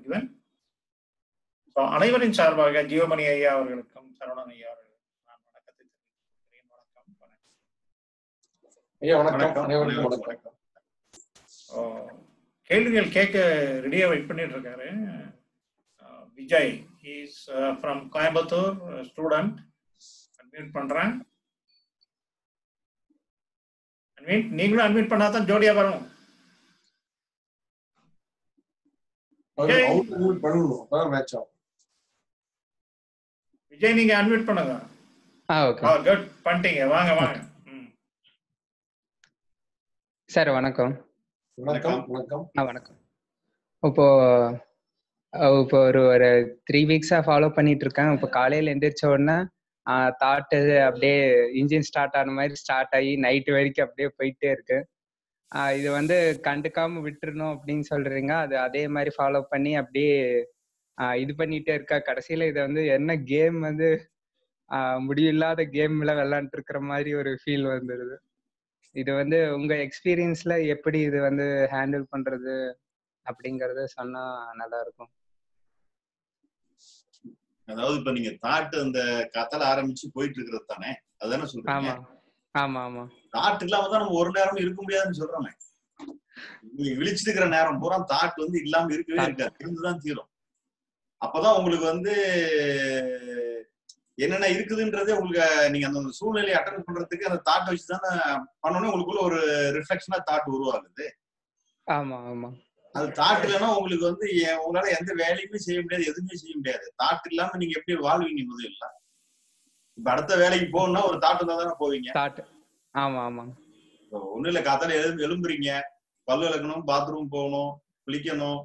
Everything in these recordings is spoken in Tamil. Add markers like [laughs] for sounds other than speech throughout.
given. So, அனைவரின் சார்பாக ஜீவமணி ஐயா அவர்களுக்கும் சரவணன் ஐயா அவர்களுக்கும் நான் வணக்கத்தை தெரிவித்துக் கொள்கிறேன். வணக்கம். ஐயா வணக்கம். வணக்கம். கேள்விகள் கேட்க ரெடியா வெயிட் பண்ணிட்டு இருக்காரு. Vijay is from Coimbatore student admit பண்றேன். அட்மிட் நீங்களும் அட்மிட் பண்ணாதான் ஜோடியா வரும் அது ஏய். அவங்க mute பண்ணணும் அப்பதான் மேட்ச் ஆகும் விஜய். நீங்க அட்மிட் பண்ணுங்க. ஆ ஓகே குட் பண்ணிட்டீங்க. வாங்க வாங்க. சார் வணக்கம். வணக்கம் வணக்கம். வணக்கம். இப்போ இப்போ ஒரு ஒரு த்ரீ வீக்ஸா ஃபாலோ பண்ணிட்டு இருக்கேன். இப்போ காலையில எந்திரிச்ச உடனே தாட்டு அப்படியே இன்ஜின் ஸ்டார்ட் ஆன மாதிரி ஸ்டார்ட் ஆகி நைட்டு வரைக்கும் அப்படியே போயிட்டே இருக்கு. இது வந்து கண்டுக்காம விட்டுறணும் அப்படின்னு சொல்றீங்க. அது அதே மாதிரி ஃபாலோ பண்ணி அப்படியே இது பண்ணிட்டே இருக்கா? கடைசியில இதை வந்து என்ன கேம் வந்து ஆஹ் முடிவில்லாத கேம்ல விளையாண்டு இருக்கிற மாதிரி ஒரு ஃபீல் வந்துடுது இது வந்து உங்க எக்ஸ்பீரியன்ஸ்ல எப்படி இது வந்து ஹேண்டில் பண்றது அப்படிங்கறத சொன்னா நல்லா இருக்கும். அதாவது இப்ப நீங்க தாட் அந்த கத்தல ஆரம்பிச்சு போயிட்டு இருக்கிறது தானே? அதுதானே சொல்றீங்க? ஆமா ஆமா. தாட் இல்லாம தான் நம்ம ஒரு நேரம் இருக்க முடியாதுன்னு சொல்றோமே. நீங்க விழிச்சிட்டு இருக்கிற நேரம் பூரா தாட் வந்து இல்லாம இருக்கவே இருக்காது. இருந்துதான் தீரும். அப்பதான் உங்களுக்கு வந்து என்னென்ன இருக்குதுன்றதே உங்களுக்கு நீங்க அந்த சூழ்நிலையை அட்டன் பண்றதுக்கு அந்த தாட் வச்சு தானே பண்ணோன்னே உங்களுக்குள்ள ஒரு ரிஃப்ளெக்ஷனா தாட் உருவாகுது. ஆமா ஆமா. அது தாட் இல்லைன்னா உங்களுக்கு வந்து உங்களால எந்த வேலையுமே செய்ய முடியாது எதுவுமே செய்ய முடியாது. தாட் இல்லாம நீங்க எப்படி வாழ்வீங்க முதல்ல? இப்ப அடுத்த வேலைக்கு போகணும்னா ஒரு தாட் இருந்தா தானே போவீங்க? தாட் ஆமா ஆமா இப்போ ஒண்ணும் இல்ல காத்தால எழுந்து எழும்புறீங்க பல்லு விளக்கணும் பாத்ரூம் போகணும் குளிக்கணும்.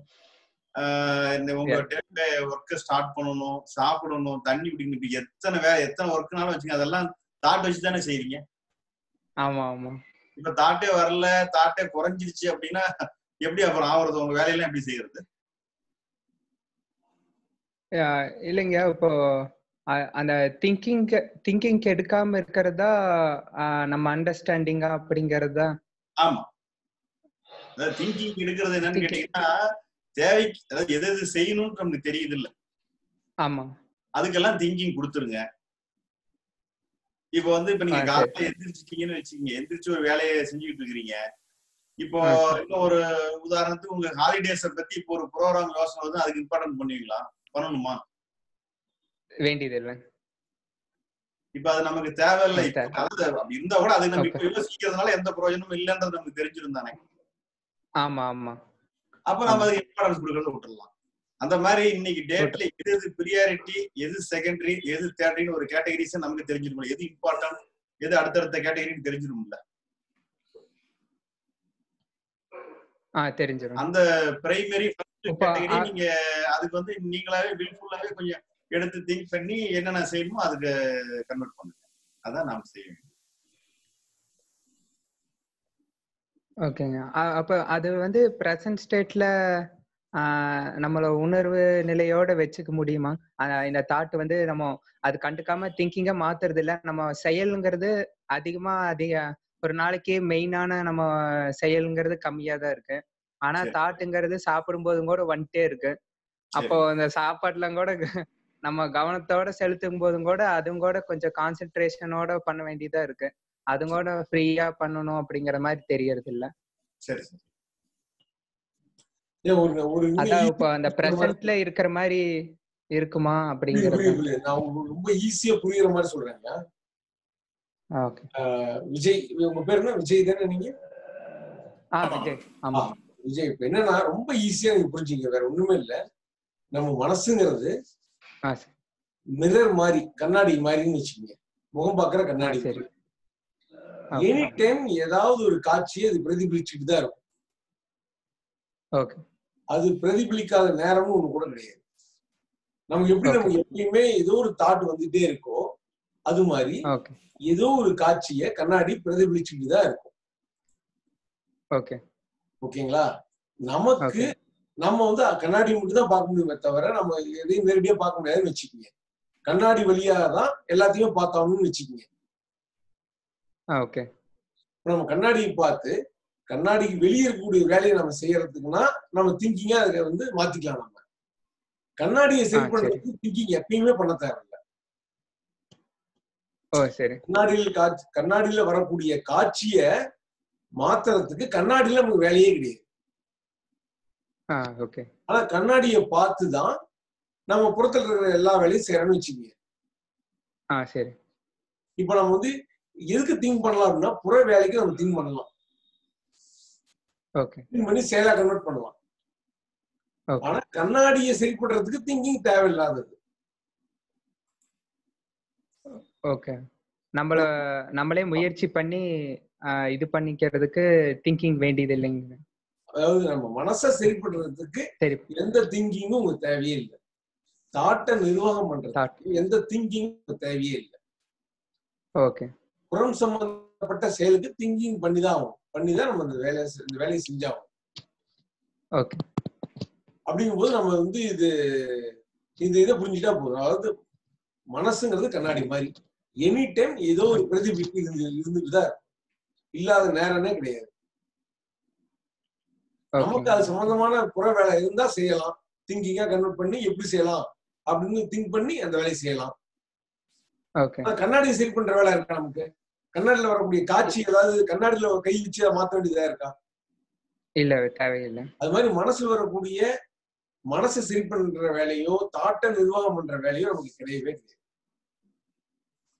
இந்த உங்க டே ஒர்க்க ஸ்டார்ட் பண்ணணும் சாப்பிடணும் தண்ணி குடிக்கணும். இப்ப எத்தனை வேலை எத்தனை ஒர்க்னாலும் வச்சுங்க அதெல்லாம் தாட் வச்சு தானே செய்றீங்க. ஆமா ஆமா. இப்ப தாட்டே வரல தாட்டே குறைஞ்சிருச்சு அப்படின்னா எப்படி அப்புறம் ஆகுறது உங்க வேலையெல்லாம் எப்படி செய்யறது? இல்லைங்க. இப்போ அந்த திங்கிங் திங்கிங் எடுக்காம இருக்கிறதா நம்ம அண்டர்ஸ்டாண்டிங்கா அப்படிங்கறதா? ஆமா. திங்கிங் எடுக்கிறது என்னன்னு. கேட்டீங்கன்னா தேவைக்கு அதாவது எது எது செய்யணும்னு நமக்கு தெரியுது இல்ல ஆமா. அதுக்கெல்லாம் திங்கிங் கொடுத்துருங்க. இப்போ வந்து இப்ப நீங்க. காலையில எந்திரிச்சிட்டீங்கன்னு வச்சுக்கீங்க. எந்திரிச்சு ஒரு வேலையை செஞ்சுக்கிட்டு இருக்கிறீங்க. இப்போ. இன்னும் ஒரு உதாரணத்துக்கு உங்க ஹாலிடேஸ பத்தி இப்போ ஒரு ப்ரோக்ராம் யோசனை வந்து அதுக்கு இம்பார்ட்டன்ட் பண்ணுவீங்களா? பண்ணணுமா? வேண்டியது இல்லை இப்ப அது நமக்கு தேவையில்லை. இருந்தா கூட அது நம்ம இப்ப. யோசிக்கிறதுனால எந்த பிரயோஜனமும் இல்லைன்றது நமக்கு தெரிஞ்சிருந்தானே. ஆமா ஆமா. அப்ப நம்ம அதுக்கு இம்பார்ட்டன்ஸ் கொடுக்கறத விட்டுறலாம். அந்த மாதிரி இன்னைக்கு டேட்ல எது எது ப்ரியாரிட்டி எது செகண்டரி எது தேர்ட்ரின்னு ஒரு கேட்டகரிஸ் நமக்கு தெரிஞ்சிருக்கும் எது இம்பார்ட்டன்ட் எது அடுத்தடுத்த கேட்டகரின்னு தெரிஞ்சிரும்ல தெரிஞ்சிடும். அந்த பிரைமரி நீங்க அதுக்கு வந்து நீங்களாவே வில்ஃபுல்லாவே கொஞ்சம் எடுத்து திங்க் பண்ணி என்னென்ன செய்யணுமோ அதுக்கு கன்வெர்ட் பண்ணுங்க. அதான் நாம செய்யணும் ஓகேங்க. அ- அப்ப அது வந்து பிரசன்ட் ஸ்டேட்ல நம்மள உணர்வு நிலையோட வச்சுக்க முடியுமா? இந்த தாட் வந்து நம்ம அது கண்டுக்காம திங்கிங்கா மாத்துறது இல்ல நம்ம செயலுங்கிறது அதிகமா அதிக ஒரு நாளைக்கு மெயினான நம்ம செயலுங்கிறது கம்மியா தான் இருக்கு. ஆனா. தாட்டுங்கிறது சாப்பிடும் போதும் கூட வந்துட்டே இருக்கு. அப்போ அந்த சாப்பாட்டுல கூட நம்ம கவனத்தோட செலுத்தும் போதும் கூட அதுவும் கூட கொஞ்சம் கான்சென்ட்ரேஷனோட பண்ண வேண்டியதா இருக்கு. அதுவும் கூட ஃப்ரீயா பண்ணணும் அப்படிங்கிற மாதிரி தெரியறது இல்ல சரி. அதான் இப்போ அந்த பிரசன்ட்ல இருக்கிற மாதிரி இருக்குமா அப்படிங்கறது. நான் ரொம்ப ஈஸியா புரியுற மாதிரி சொல்றேங்க. விஜய் உங்க பேர் என்ன? விஜய் தானே நீங்க? விஜய். ஆமா. விஜய். இப்ப என்னன்னா ரொம்ப ஈஸியா நீங்க புரிஞ்சுங்க வேற ஒண்ணுமே இல்ல. நம்ம மனசுங்கிறது. மிரர் மாதிரி கண்ணாடி மாதிரின்னு வச்சுக்கோங்க. முகம் பார்க்கிற ஆ, கண்ணாடி எனி டைம் ஏதாவது ஒரு காட்சியை அது பிரதிபலிச்சுட்டு தான் இருக்கும். அது பிரதிபலிக்காத நேரமும் ஒண்ணு கூட கிடையாது. நமக்கு எப்படி. நமக்கு எப்பயுமே ஏதோ ஒரு தாட் வந்துட்டே இருக்கோ அது மாதிரி ஏதோ ஒரு காட்சியை கண்ணாடி பிரதிபலிச்சுட்டு தான் இருக்கும். ஓகே. ஓகேங்களா? நமக்கு நம்ம வந்து கண்ணாடி மட்டும் தான் பார்க்க முடியுமே தவிர நம்ம எதையும் நேரடியா பார்க்க முடியாதுன்னு வச்சுக்கோங்க. கண்ணாடி வழியா தான் எல்லாத்தையும் பார்த்தாகணும்னு வச்சுக்கோங்க. ஓகே. நம்ம கண்ணாடியை பார்த்து கண்ணாடிக்கு வெளியே இருக்கக்கூடிய வேலையை நம்ம செய்யறதுக்குன்னா நம்ம திங்கிங்கா அதை வந்து மாத்திக்கலாம் நம்ம. கண்ணாடியை சரி சரி. பண்றதுக்கு திங்கிங் எப்பயுமே பண்ண தேவையில்ல. கண்ணாடியில் காட்சி கண்ணாடியில வரக்கூடிய காட்சிய மாத்துறதுக்கு கண்ணாடியில நமக்கு வேலையே கிடையாது. ஆனா கண்ணாடியை பார்த்து தான் நம்ம புறத்துல இருக்கிற எல்லா வேலையும் செய்யறோம்னு வச்சுக்கோங்க. ஆ சரி. இப்ப நம்ம வந்து எதுக்கு திங்க் பண்ணலாம் அப்படின்னா புற வேலைக்கு நம்ம திங்க் பண்ணலாம். ஓகே திங்க் பண்ணி செயலா கன்வெர்ட் பண்ணலாம். ஓகே ஆனா கண்ணாடியை சரி பண்றதுக்கு திங்கிங் தேவையில்லாதது. ஓகே நம்மள நம்மளே முயற்சி பண்ணி இது பண்ணிக்கிறதுக்கு திங்கிங் வேண்டியது இல்லைங்க அதாவது நம்ம மனசை சரி பண்றதுக்கு சரி. எந்த திங்கிங்கும் உங்களுக்கு தேவையே இல்லை. தாட்டை நிர்வாகம் பண்றதுக்கு எந்த திங்கிங்கும் தேவையே இல்லை. ஓகே புறம் சம்பந்தப்பட்ட செயலுக்கு திங்கிங் பண்ணி தான் ஆகும் பண்ணி தான் நம்ம இந்த வேலையை இந்த வேலையை செஞ்சாகும் ஓகே அப்படிங்கும்போது நம்ம வந்து இது இந்த இதை புரிஞ்சுட்டா போதும். அதாவது மனசுங்கிறது கண்ணாடி மாதிரி. எனி டைம் ஏதோ ஒரு பிரதிபிம்பம் இருந்து இருந்துட்டு தான் இருக்கும். இல்லாத நேரமே கிடையாது. நமக்கு அது சம்பந்தமான புற வேலை இருந்தா செய்யலாம். திங்கிங்கா கன்வெர்ட் பண்ணி எப்படி செய்யலாம்? அப்படின்னு திங்க் பண்ணி அந்த வேலையை செய்யலாம். கண்ணாடியை சரி பண்ற வேலை இருக்கா நமக்கு? கண்ணாடியில வரக்கூடிய காட்சி ஏதாவது கண்ணாடியில கை வச்சு அதை மாத்த வேண்டியதா இருக்கா? இல்ல தேவையில்லை. அது மாதிரி மனசுல வரக்கூடிய மனசை சரி பண்ற வேலையோ தாட்டை நிர்வாகம் பண்ற வேலையோ நமக்கு கிடையவே கிடையாது.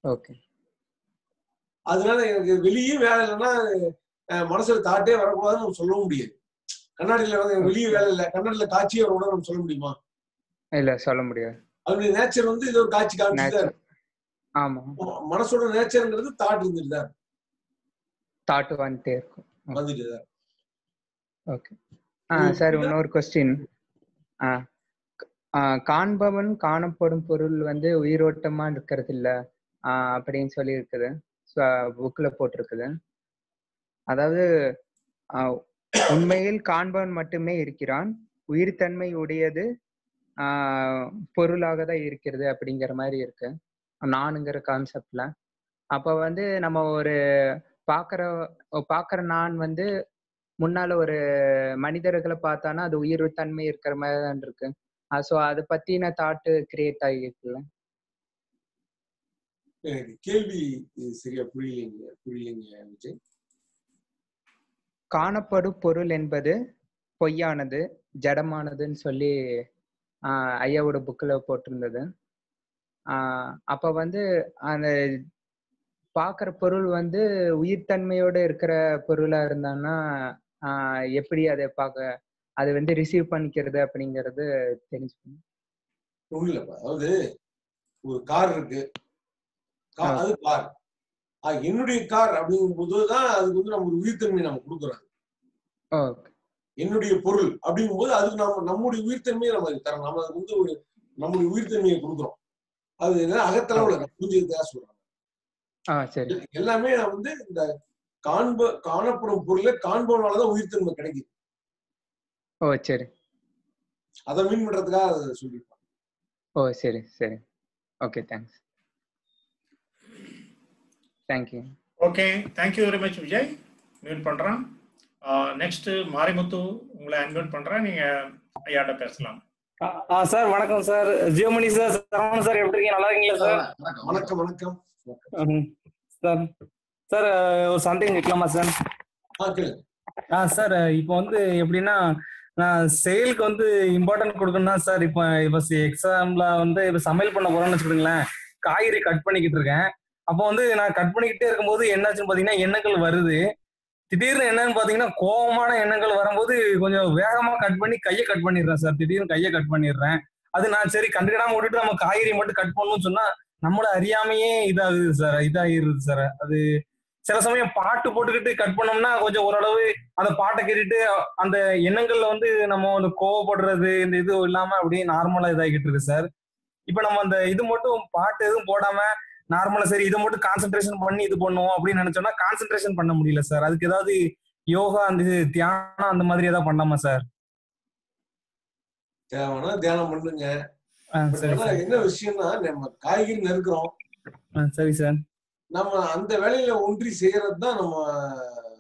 ஓகே அதனால எனக்கு வெளியே வேலை இல்லைன்னா மனசுல தாட்டே வரக்கூடாதுன்னு சொல்லவும் முடியாது. கண்ணாடியில வந்து வெளியே வேலை இல்லை. கண்ணாடியில காட்சியே வரக்கூடாது நம்ம சொல்ல முடியுமா? இல்ல சொல்ல முடியாது. அதனுடைய நேச்சர் வந்து இது ஒரு காட்சி காமிச்சுதான் ஆமா. மனசோட நேச்சர்ங்கிறது தாட் இருந்துட்டு தான். தாட் வந்துட்டே இருக்கும். வந்துட்டு தான். Okay sir? இன்னொரு கொஸ்டின் காண்பவன் காணப்படும் பொருள் வந்து உயிரோட்டமா இருக்கிறது இல்ல. அப்படின்னு சொல்லி இருக்குது புக்ல போட்டிருக்குது. அதாவது உண்மையில் காண்பவன் மட்டுமே இருக்கிறான். உயிர்த்தன்மை உடையது பொருளாக தான் இருக்கிறது அப்படிங்கிற மாதிரி இருக்கு. நானுங்கிற கான்செப்ட்ல அப்ப வந்து நம்ம ஒரு பாக்குற பாக்குற நான் வந்து முன்னால ஒரு மனிதர்களை பார்த்தானா அது உயிர் தன்மை இருக்கிற மாதிரி தான் இருக்கு. ஸோ அதை பத்தின தாட்டு கிரியேட் ஆகிருக்குல்ல கேள்வி சரியா புரியலைங்க புரியலைங்க விஜய். காணப்படும் பொருள் என்பது பொய்யானது ஜடமானதுன்னு சொல்லி ஐயாவோட புக்கில் போட்டிருந்தது. அப்ப வந்து அந்த பார்க்குற பொருள் வந்து உயிர்த்தன்மையோட இருக்கிற பொருளா இருந்தான்னா எப்படி அதை பார்க்க அதை வந்து ரிசீவ் பண்ணிக்கிறது அப்படிங்கிறது தெரிஞ்சுக்கணும். இல்லப்பா அதாவது ஒரு கார் இருக்கு. அது கார் என்னுடைய கார் அப்படிங்கும் போதுதான் அதுக்கு வந்து நம்ம ஒரு உயிர்த்தன்மை நம்ம கொடுக்குறோம். என்னுடைய பொருள் அப்படிங்கும்போது அதுக்கு நம்ம நம்முடைய உயிர்த்தன்மையை நம்ம அதுக்கு தரோம் நம்ம அதுக்கு வந்து ஒரு நம்முடைய உயிர்த்தன்மையை கொடுக்குறோம். அது என்ன அகத்தளவுல ஆ சரி. எல்லாமே வந்து இந்த காண்ப காணப்படும் பொருளை காண்பவனாலதான் உயிர்த்தன்மை கிடைக்குது. ஓ சரி. அதை மீன் பண்றதுக்காக அதை சொல்லியிருப்பாங்க. ஓ சரி சரி. Okay thanks. Thank you okay thank you very much Vijay mute பண்றேன். நெக்ஸ்ட் மாரிமுத்து உங்களை அன்மியூட் பண்றேன். நீங்க ஐயாட்ட பேசலாம். ஆ சார் வணக்கம் sir Jiyomani sir Saravanan sir எப்படி இருக்கீங்க? நல்லா இருக்கீங்களா சார் வணக்கம் வணக்கம். ம், சார் சார் ஒரு சந்தேகம் கேட்கலாமா சார் ஆ சார் இப்போ வந்து எப்படின்னா நான் செயலுக்கு வந்து இம்பார்ட்டன்ட் கொடுக்கணும்னா சார் இப்போ இப்போ எக்ஸாம்ல வந்து இப்போ சமையல் பண்ண போறோம்னு வச்சுக்கோங்களேன். காய்கறி கட் பண்ணிக்கிட்டு இருக்கேன். அப்போ வந்து நான் கட் பண்ணிக்கிட்டே இருக்கும்போது என்னாச்சுன்னு பார்த்தீங்கன்னா எண்ணங்கள் வருது. திடீர்னு என்னன்னு பார்த்தீங்கன்னா கோவமான எண்ணங்கள் வரும்போது கொஞ்சம் வேகமா கட் பண்ணி கையை கட் பண்ணிடுறேன் சார். திடீர்னு கையை கட் பண்ணிடுறேன். அது நான் சரி கண்டுக்கிடாம விட்டுட்டு நம்ம காய்கறி மட்டும் கட் பண்ணணும்னு சொன்னா நம்மள அறியாமையே இதாகுது சார். இதாகிருது சார். அது சில சமயம் பாட்டு போட்டுக்கிட்டு கட் பண்ணோம்னா கொஞ்சம் ஓரளவு அந்த பாட்டை கேட்டுட்டு அந்த எண்ணங்கள்ல வந்து நம்ம வந்து கோவப்படுறது இந்த இது இல்லாம அப்படியே நார்மலா இதாகிட்டு இருக்கு சார். இப்ப நம்ம அந்த இது மட்டும் பாட்டு எதுவும் போடாம நார்மலா சரி இதை மட்டும் கான்சென்ட்ரேஷன் பண்ணி இது பண்ணுவோம் அப்படின்னு நினைச்சோம்னா கான்சென்ட்ரேஷன் பண்ண முடியல சார் அதுக்கு ஏதாவது யோகா அந்த தியானம் அந்த மாதிரி ஏதாவது பண்ணலாமா சார் தியானம் பண்ணுங்க. என்ன விஷயம்னா நம்ம காய்கறி நறுக்கிறோம். ஆ, சரி சார் நம்ம அந்த வேலையில ஒன்றி செய்யறது தான் நம்ம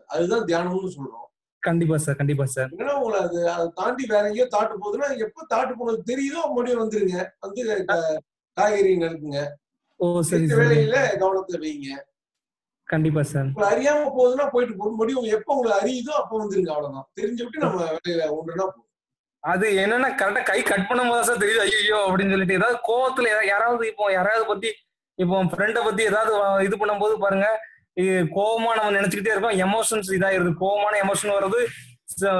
அதுதான் தியானம்னு சொல்றோம். கண்டிப்பா சார் கண்டிப்பா சார் என்னன்னா உங்களை அது அதை தாண்டி வேற எங்கேயோ தாட்டு போகுதுன்னா எப்ப தாட்டு போனது தெரியுதோ மறுபடியும் வந்துருங்க. வந்து காய்கறி நறுக்குங்க. ஓ சரி வேலையில கவனத்தை வைங்க. கண்டிப்பா சார். உங்களை அறியாம போகுதுன்னா போயிட்டு போகும் மறுபடியும் எப்ப உங்களை அறியுதோ அப்ப வந்துருங்க அவ்வளவுதான். தெரிஞ்சு விட்டு நம்ம வேலையில ஒன்றுனா போதும். அது என்னன்னா கரெக்டா கை கட் பண்ணும் போது சார் தெரியுது. ஐயோ அப்படின்னு சொல்லிட்டு ஏதாவது கோவத்துல யாராவது இப்போ யாராவது பத்தி இப்போ ஃப்ரெண்டை பத்தி ஏதாவது இது பண்ணும்போது பாருங்க கோவமா நம்ம நினைச்சுக்கிட்டே இருக்கோம். எமோஷன்ஸ் இதாயிருது. கோவமான எமோஷன் வர்றது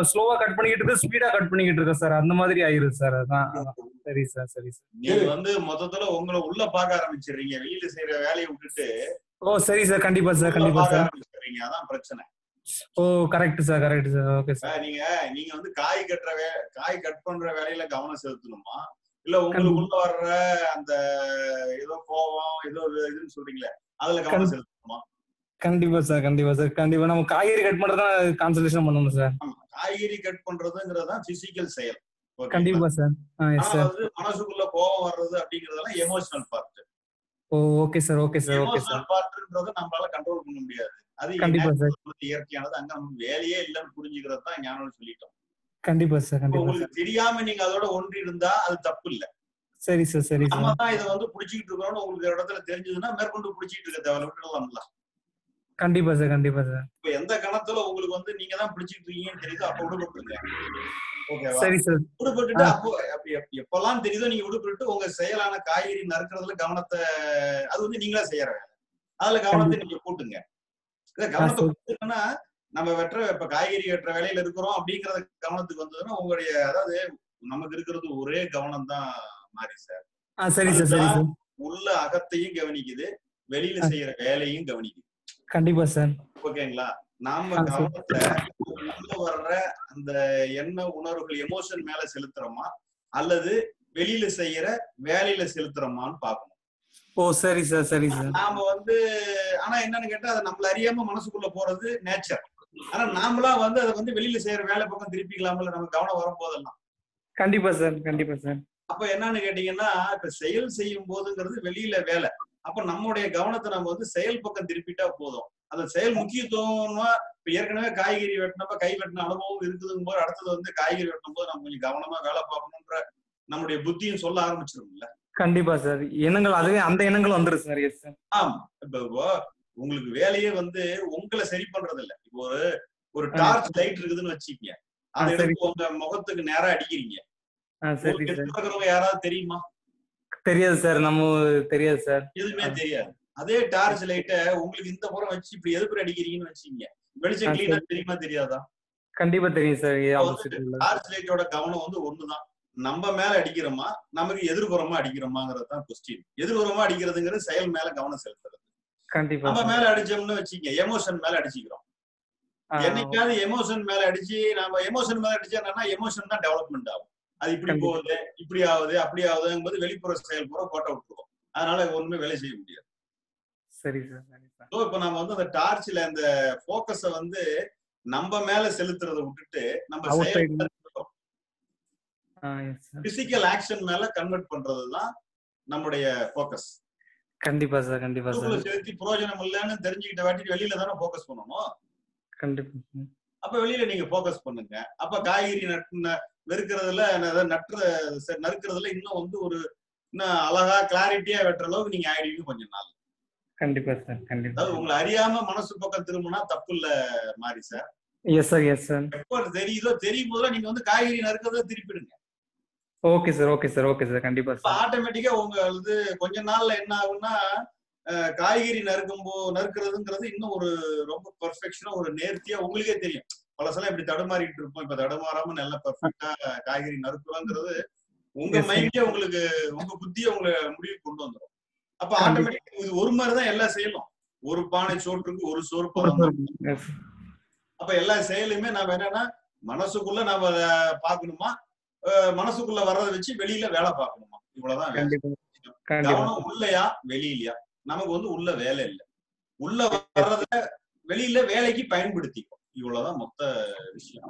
ஸ்லோவா கட் பண்ணிக்கிட்டு இருக்கு ஸ்பீடா கட் பண்ணிக்கிட்டு இருக்கேன் சார் அந்த மாதிரி ஆயிருது சார் அதான். சரி சார் சரி சார் நீங்க வந்து மொத்தத்துல உங்களை உள்ள பார்க்க ஆரம்பிச்சிடுறீங்க. வெளியில செய்யற வேலையை விட்டுட்டு ஓ சரி சார் கண்டிப்பா சார் உள்ள கண்டிப்பா சார் ஆரம்பிச்சிடுறீங்க. அதான் பிரச்சனை. ஓ correct sir correct sir okay sir நீங்க நீங்க வந்து காய் கட்டுற வே காய் கட் பண்ற வேலையில கவனம் செலுத்தணுமா? இல்ல உங்களுக்குள்ள வர்ற அந்த ஏதோ கோவம் ஏதோ இதுன்னு சொல்றீங்களே அதுல கவனம் செலுத்தணுமா? கண்டிப்பா சார் கண்டிப்பா சார் கண்டிப்பா நம்ம காய்கறி கட் பண்றதா கான்சன்ட்ரேஷன் பண்ணணும் சார். காய்கறி கட் பண்றதுங்கிறது தான் பிசிக்கல் செயல்? கண்டிப்பா சார் வந்து மனசுக்குள்ள கோபம் வர்றது அப்படிங்கறதெல்லாம் எமோஷனல் பார்ட் ஓ okay sir okay sir okay sir பார்ட்ன்றத நம்மளால கண்ட்ரோல் பண்ண முடியாது. அது கண்டிப்பா சார் இயற்கையானது அங்க நம்ம வேலையே இல்லைன்னு புரிஞ்சுக்கிறது தான் ஞானம் சொல்லிட்டோம். கண்டிப்பா சார் கண்டிப்பா உங்களுக்கு தெரியாம நீங்க அதோட ஒன்றி இருந்தா அது தப்பு இல்ல. சரி சார் சரி நம்ம சார் தான் இதை வந்து புடிச்சிட்டு இருக்கிறோம்னு உங்களுக்கு இடத்துல தெரிஞ்சதுன்னா மேற்கொண்டு புடிச்சிட்டு இருக்க தேவை விட்டுடலாம்ல. கண்டிப்பா சார் கண்டிப்பா சார். இப்ப எந்த கணத்துல உங்களுக்கு வந்து நீங்க தான் பிடிச்சிட்டு இருக்கீங்கன்னு தெரியுதோ அப்ப விடுபட்டுருங்க சரி சார். விடுபட்டுட்டு. அப்போ அப்ப எப்- எப்பெல்லாம் தெரியுதோ நீங்க விடுபட்டு உங்க செயலான காய்கறி நறுக்கிறதுல கவனத்தை அது வந்து நீங்களா செய்யற அதுல கவனத்தை நீங்க கூட்டுங்க. இல்ல கவனத்தை. கூட்டுங்கன்னா நம்ம வெட்டுற இப்ப காய்கறி வெட்டுற வேலையில இருக்கிறோம் அப்படிங்கறது கவனத்துக்கு வந்ததுன்னா உங்களுடைய அதாவது நமக்கு இருக்கிறது ஒரே கவனம் தான் மாறி சார். சரி சார் உள்ள அகத்தையும் கவனிக்குது வெளியில. செய்யற வேலையும் கவனிக்குது. கண்டிப்பா சார். ஓகேங்களா? நாம. கவனத்தை உள்ள வர்ற அந்த எண்ண உணர்வுகள் எமோஷன் மேல செலுத்துறோமா? அல்லது வெளியில செய்யற வேலையில செலுத்துறோமான்னு பார்க்கணும். ஓ சரி சார் சரி சார். நாம வந்து ஆனா என்னன்னு கேட்டா அது நம்மள அறியாம மனசுக்குள்ள போறது நேச்சர் ஆனா நாமளா வந்து அதை வந்து வெளியில செய்யற வேலை பக்கம் திருப்பிக்கலாம்ல நம்ம கவனம் வரும்போதெல்லாம். கண்டிப்பா சார் கண்டிப்பா சார். அப்ப என்னன்னு கேட்டீங்கன்னா இப்ப செயல் செய்யும் போதுங்கிறது வெளியில வேலை. அப்ப நம்முடைய கவனத்தை நம்ம வந்து செயல் பக்கம் திருப்பிட்டா போதும். அந்த செயல் முக்கியத்துவமா இப்ப ஏற்கனவே காய்கறி வெட்டினப்ப கை வெட்டின அனுபவம் இருக்குதுங்கும் போது அடுத்தது வந்து காய்கறி வெட்டும் போது நம்ம கொஞ்சம் கவனமா வேலை பார்க்கணுன்ற நம்முடைய புத்தியும் சொல்ல ஆரம்பிச்சிரும்ல. கண்டிப்பா சார். எண்ணங்கள் அதுவே அந்த எண்ணங்கள் வந்துரும் சார். எஸ் ஆமா. இப்ப உங்களுக்கு வேலையே வந்து உங்களை சரி பண்றது இல்ல இப்போ ஒரு ஒரு. டார்ச் லைட் இருக்குதுன்னு வச்சுக்கீங்க. அதை. எடுத்து உங்க முகத்துக்கு நேரா அடிக்கிறீங்க. யாராவது தெரியுமா? தெரியாது சார் நம்ம தெரியாது சார். எதுவுமே. தெரியாது. அதே டார்ச் லைட்ட உங்களுக்கு இந்த புறம் வச்சு இப்படி எதுக்கு அடிக்கிறீங்கன்னு வச்சுக்கீங்க வெளிச்சம் கிளீனா தெரியுமா தெரியாதா? கண்டிப்பா தெரியும் சார் டார்ச் லைட்டோட கவனம் வந்து ஒண்ணுதான். நம்ம மேல அடிக்கிறோமா நமக்கு எதிர்புறமா அடிக்கிறோமாங்கிறது தான் கொஸ்டின் எதிர்புறமா அடிக்கிறதுங்கிறது செயல் மேல கவனம் செலுத்துறது. கண்டிப்பா நம்ம மேல அடிச்சோம்னு வச்சுக்கீங்க எமோஷன் மேல அடிச்சுக்கிறோம். என்னைக்காவது எமோஷன் மேல அடிச்சு நம்ம எமோஷன் மேல அடிச்சா என்னன்னா எமோஷன் தான் டெவலப்மெண்ட் ஆகும். அது இப்படி. போகுது இப்படி ஆகுது அப்படி ஆகுதுங்கும்போது வெளிப்புற செயல் பூரா கோட்டை விட்டுருவோம். அதனால ஒண்ணுமே வேலை செய்ய முடியாது. சரி சார் ஸோ இப்ப நம்ம வந்து அந்த டார்ச்ல அந்த போக்கஸ வந்து நம்ம மேல செலுத்துறதை விட்டுட்டு நம்ம பிசிக்கல் ஆக்ஷன் மேல கன்வெர்ட் பண்றதுதான் நம்முடைய போக்கஸ் கண்டிப்பா சார் கண்டிப்பா சார். செலுத்தி பிரயோஜனம் இல்லைன்னு தெரிஞ்சுக்கிட்ட வாட்டி வெளியில தானே போக்கஸ் பண்ணணும்? கண்டிப்பா. அப்ப வெளியில நீங்க போக்கஸ் பண்ணுங்க. அப்ப காய்கறி நட்டு வெறுக்கிறதுல நட்டுற நறுக்கிறதுல இன்னும் வந்து ஒரு இன்னும் அழகா கிளாரிட்டியா வெட்டுற அளவுக்கு நீங்க ஆயிடுவீங்க கொஞ்ச நாள். கண்டிப்பா சார் கண்டிப்பா. உங்களை அறியாம மனசு பக்கம் திரும்பினா தப்பு இல்ல மாறி sir. Yes sir yes sir எப்போ தெரியுதோ தெரியும் போதுல நீங்க வந்து காய்கறி நறுக்கிறத திருப்பிடுங்க. Okay sir okay sir okay sir கண்டிப்பா சார். ஆட்டோமேட்டிக்கா உங்க வந்து கொஞ்ச நாள்ல என்ன ஆகும்னா காய்கறி நறுக்கும் போ நறுக்கிறதுங்கிறது இன்னும் ஒரு ரொம்ப பெர்ஃபெக்ஷனா ஒரு நேர்த்தியா உங்களுக்கே தெரியும். பழசெல்லாம் இப்படி தடுமாறிட்டு இருப்போம். இப்ப தடுமாறாம நல்லா பெர்ஃபெக்டா காய்கறி நறுக்கிறோங்கிறது உங்க. மைண்டே உங்களுக்கு உங்க புத்தியே உங்களை முடிவுக்கு கொண்டு வந்துடும் அப்ப. ஆட்டோமேட்டிக் இது ஒரு மாதிரிதான் எல்லாம் செய்யலாம் ஒரு பானை சோற்றுக்கு ஒரு சோறு. அப்ப எல்லா செயலுமே நாம என்னன்னா மனசுக்குள்ள நாம அதை பார்க்கணுமா? அஹ் மனசுக்குள்ள வர்றதை வச்சு வெளியில வேலை பார்க்கணுமா? இவ்வளவுதான் கவனம் உள்ளயா? வெளியிலயா? நமக்கு வந்து உள்ள வேலை இல்லை. உள்ள வர்றத வெளியில வேலைக்கு பயன்படுத்திக்கும் இவ்வளவுதான் மொத்த விஷயம்.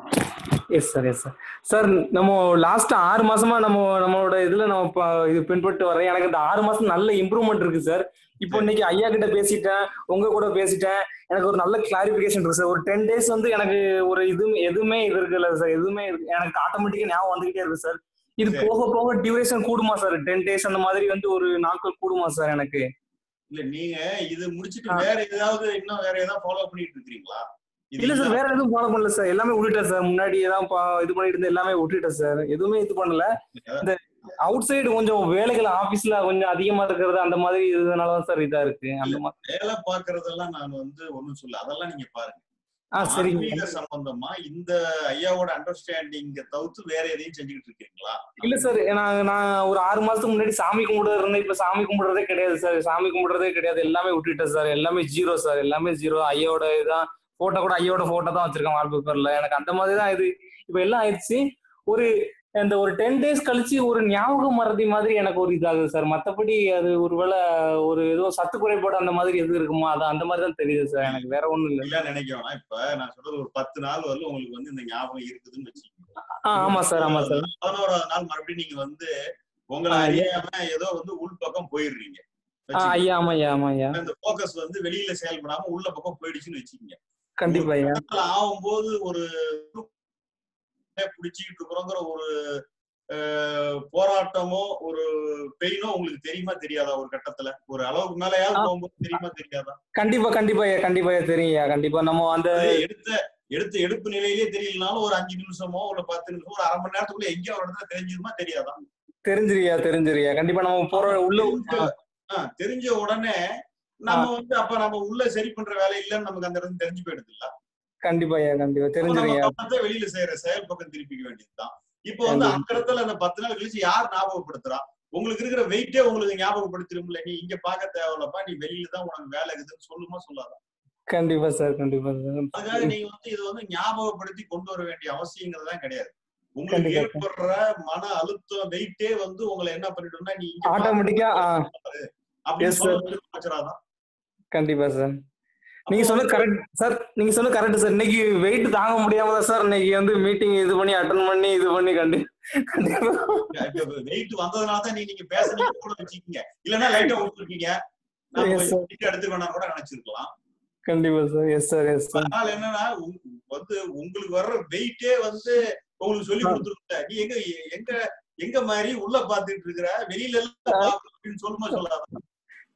Yes sir yes sir sir நம்ம லாஸ்ட் ஆறு மாசமா நம்ம நம்மளோட இதுல நம்ம இது பின்பற்று வரேன் எனக்கு இந்த ஆறு மாசம் நல்ல இம்ப்ரூவ்மெண்ட் இருக்கு சார் இப்போ இன்னைக்கு ஐயா கிட்ட பேசிட்டேன் உங்க கூட பேசிட்டேன். எனக்கு ஒரு நல்ல கிளாரிபிகேஷன் இருக்கு சார் ஒரு டென் டேஸ் வந்து எனக்கு ஒரு இது எதுவுமே இது இருக்குல்ல சார் எதுவுமே இருக்கு எனக்கு ஆட்டோமேட்டிக்கா ஞாபகம் வந்துகிட்டே இருக்கு சார் இது. போக போக டியூரேஷன் கூடுமா சார் டென் டேஸ் அந்த மாதிரி வந்து ஒரு நாட்கள் கூடுமா சார் எனக்கு? இல்ல நீங்க இது முடிச்சிட்டு. வேற ஏதாவது இன்னும் வேற ஏதாவது ஃபாலோ பண்ணிட்டு இருக்கீங்களா? இல்ல சார் வேற எதுவும் ஃபாலோ பண்ணல சார் எல்லாமே விட்டுட்டேன் சார் முன்னாடி தான் இது பண்ணிட்டு இருந்த எல்லாமே விட்டுட்டேன் சார் எதுவுமே இது பண்ணல. இந்த அவுட் சைடு கொஞ்சம் வேலைகள் ஆபீஸ்ல கொஞ்சம் அதிகமா இருக்கிறது அந்த மாதிரி இதனால தான் சார் இதா இருக்கு. அந்த மாதிரி. வேலை பாக்குறதெல்லாம் நான் வந்து ஒண்ணும் சொல்ல அதெல்லாம் நீங்க பாருங்க. ஆ சரிங்க. ஆன்மீக சம்பந்தமா இந்த ஐயாவோட அண்டர்ஸ்டாண்டிங்க தவிர்த்து வேற எதையும் செஞ்சுக்கிட்டு இருக்கீங்களா? இல்ல சார் நான் நான் ஒரு ஆறு மாசத்துக்கு முன்னாடி சாமி கும்பிடுறது இருந்தேன். இப்ப சாமி கும்பிடுறதே கிடையாது சார் சாமி கும்பிடுறதே கிடையாது. எல்லாமே விட்டுட்டேன் சார் எல்லாமே ஜீரோ சார் எல்லாமே ஜீரோ ஐயோட இதான் போட்டோ கூட ஐயோட போட்டோ தான் வச்சிருக்கேன் வால்பேப்பர்ல. எனக்கு அந்த மாதிரி தான் இது. இப்ப எல்லாம் ஆயிடுச்சு. ஒரு இந்த ஒரு டென் டேஸ் கழிச்சு ஒரு ஞாபக மறதி மாதிரி எனக்கு ஒரு இதாகுது சார். மத்தபடி அது ஒருவேளை ஒரு ஏதோ சத்து குறைபாடு அந்த மாதிரி எது இருக்குமா? அது அந்த மாதிரி தான் தெரியுது சார். எனக்கு வேற ஒண்ணும் இல்லை. இல்ல நினைக்கணும் இப்ப நான் சொல்றது ஒரு பத்து நாள் வரலும் உங்களுக்கு வந்து இந்த ஞாபகம் இருக்குதுன்னு வச்சுக்கோங்க. ஆமா சார் ஆமா சார். பதினோராவது நாள் மறுபடியும் நீங்க வந்து உங்களை அறியாம ஏதோ வந்து உள் பக்கம் போயிடுறீங்க. ஐயா ஆமா ஐயா ஆமா ஐயா. இந்த போக்கஸ் வந்து வெளியில செயல்படாம உள்ள பக்கம் போயிடுச்சுன்னு வச்சுக்கோங்க. கண்டிப்பா ஆகும்போது ஒரு பிடிச்சிக்கிட்டு இருக்கிறோங்கிற ஒரு போராட்டமோ ஒரு பெயினோ உங்களுக்கு தெரியுமா தெரியாதா ஒரு கட்டத்துல? ஒரு அளவுக்கு மேலயாவது. போகும்போது தெரியுமா தெரியாதா? கண்டிப்பா கண்டிப்பா ஐயா. கண்டிப்பா தெரியும் கண்டிப்பா. நம்ம அந்த எடுத்த எடுத்த எடுப்பு நிலையிலேயே தெரியலனாலும் ஒரு அஞ்சு நிமிஷமோ ஒரு பத்து நிமிஷமோ ஒரு அரை மணி நேரத்துக்குள்ள எங்கேயோ ஒரு இடத்துல தெரிஞ்சிருமா தெரியாதா? தெரிஞ்சிரியா தெரிஞ்சிரியா கண்டிப்பா நம்ம போற உள்ள தெரிஞ்ச உடனே நம்ம வந்து அப்ப நம்ம உள்ள சரி பண்ற வேலை இல்லைன்னு நமக்கு அந்த இடத்துல தெரிஞ்சு போயிடுது இல்ல? கண்டிப்பா கண்டிப்பா. கவனத்தை வெளியில செய்யற செயல் பக்கம் திருப்பிக்க வேண்டியதுதான். இப்போ வந்து அந்த இடத்துல அந்த பத்து நாள் கழிச்சு யார் ஞாபகப்படுத்துறா? உங்களுக்கு இருக்கிற வெயிட்டே உங்களுக்கு ஞாபகப்படுத்திரும்ல நீ இங்க பார்க்க தேவையில்லப்பா நீ வெளியில தான் உனக்கு வேலை இருக்குதுன்னு சொல்லுமா சொல்லாத? கண்டிப்பா சார் கண்டிப்பா அதுக்காக நீங்க வந்து இது வந்து ஞாபகப்படுத்தி கொண்டு வர வேண்டிய அவசியங்கிறதுலாம் கிடையாது. உங்களுக்கு. ஏற்படுற மன அழுத்தம் வெயிட்டே வந்து உங்களை என்ன பண்ணிடும்னா நீ ஆட்டோமேட்டிக்கா அப்படின்னு. சொல்ல வச்சிடாதான் கண்டிப்பா சார் நீங்க சொன்னது கரெக்ட் சார் நீங்க சொன்னது கரெக்ட் சார் இன்னைக்கு வெயிட் தாங்க முடியாம தான் சார் இன்னைக்கு வந்து மீட்டிங் இது பண்ணி அட்டன் பண்ணி இது பண்ணி கண்டி கண்டிப்பா. வெயிட் வந்ததுனால தான் நீங்க பேசுறீங்க கூட வச்சுக்கீங்க. இல்லன்னா லைட்டா விட்டுருக்கீங்க நான் Yes, sir. கொஞ்சம் எடுத்து வேணா கூட நினைச்சிருக்கலாம். கண்டிப்பா sir yes sir yes sir அதனால என்னன்னா வந்து உங்களுக்கு வர்ற வெயிட்டே வந்து உங்களுக்கு சொல்லி. கொடுத்துருக்க நீ எங்க எங்க எங்க மாதிரி உள்ள பாத்துட்டு இருக்கிற? வெளியில எல்லாம் அப்படின்னு சொல்லுமா சொல்லாத?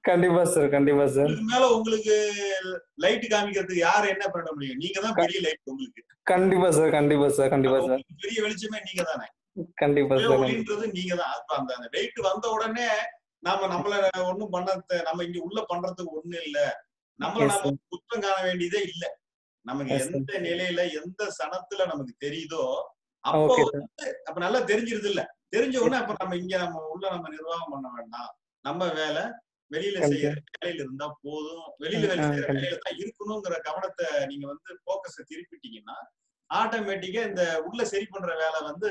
கண்டிப்பா சார் கண்டிப்பா சார் மேல உங்களுக்கு லைட் காமிக்கிறதுக்கு யாரு என்ன பண்ண முடியும்? நீங்க தான் பெரிய லைட் உங்களுக்கு. கண்டிப்பா சார் கண்டிப்பா சார் கண்டிப்பா சார் பெரிய வெளிச்சமே நீங்க தானே கண்டிப்பா. சார் ஒளின்றது நீங்க தான் அந்த அந்த வெயிட் வந்த உடனே நாம நம்மள ஒண்ணும் பண்ண நம்ம இங்க உள்ள பண்றதுக்கு ஒண்ணு இல்ல. நம்மள நம்ம குற்றம் காண வேண்டியதே இல்ல. நமக்கு. எந்த நிலையில எந்த சனத்துல நமக்கு தெரியுதோ அப்போ அப்ப நல்லா தெரிஞ்சிருது இல்ல. தெரிஞ்ச உடனே அப்ப நம்ம இங்க நம்ம உள்ள நம்ம நிர்வாகம் பண்ண வேண்டாம். நம்ம வேலை வெளியில. செய்யற வேலையில இருந்தா போதும். வெளியில வேலை செய்யற. வேலையில தான் இருக்கணுங்கிற கவனத்தை நீங்க வந்து போக்கஸ திருப்பிட்டீங்கன்னா ஆட்டோமேட்டிக்கா இந்த உள்ள சரி பண்ற வேலை வந்து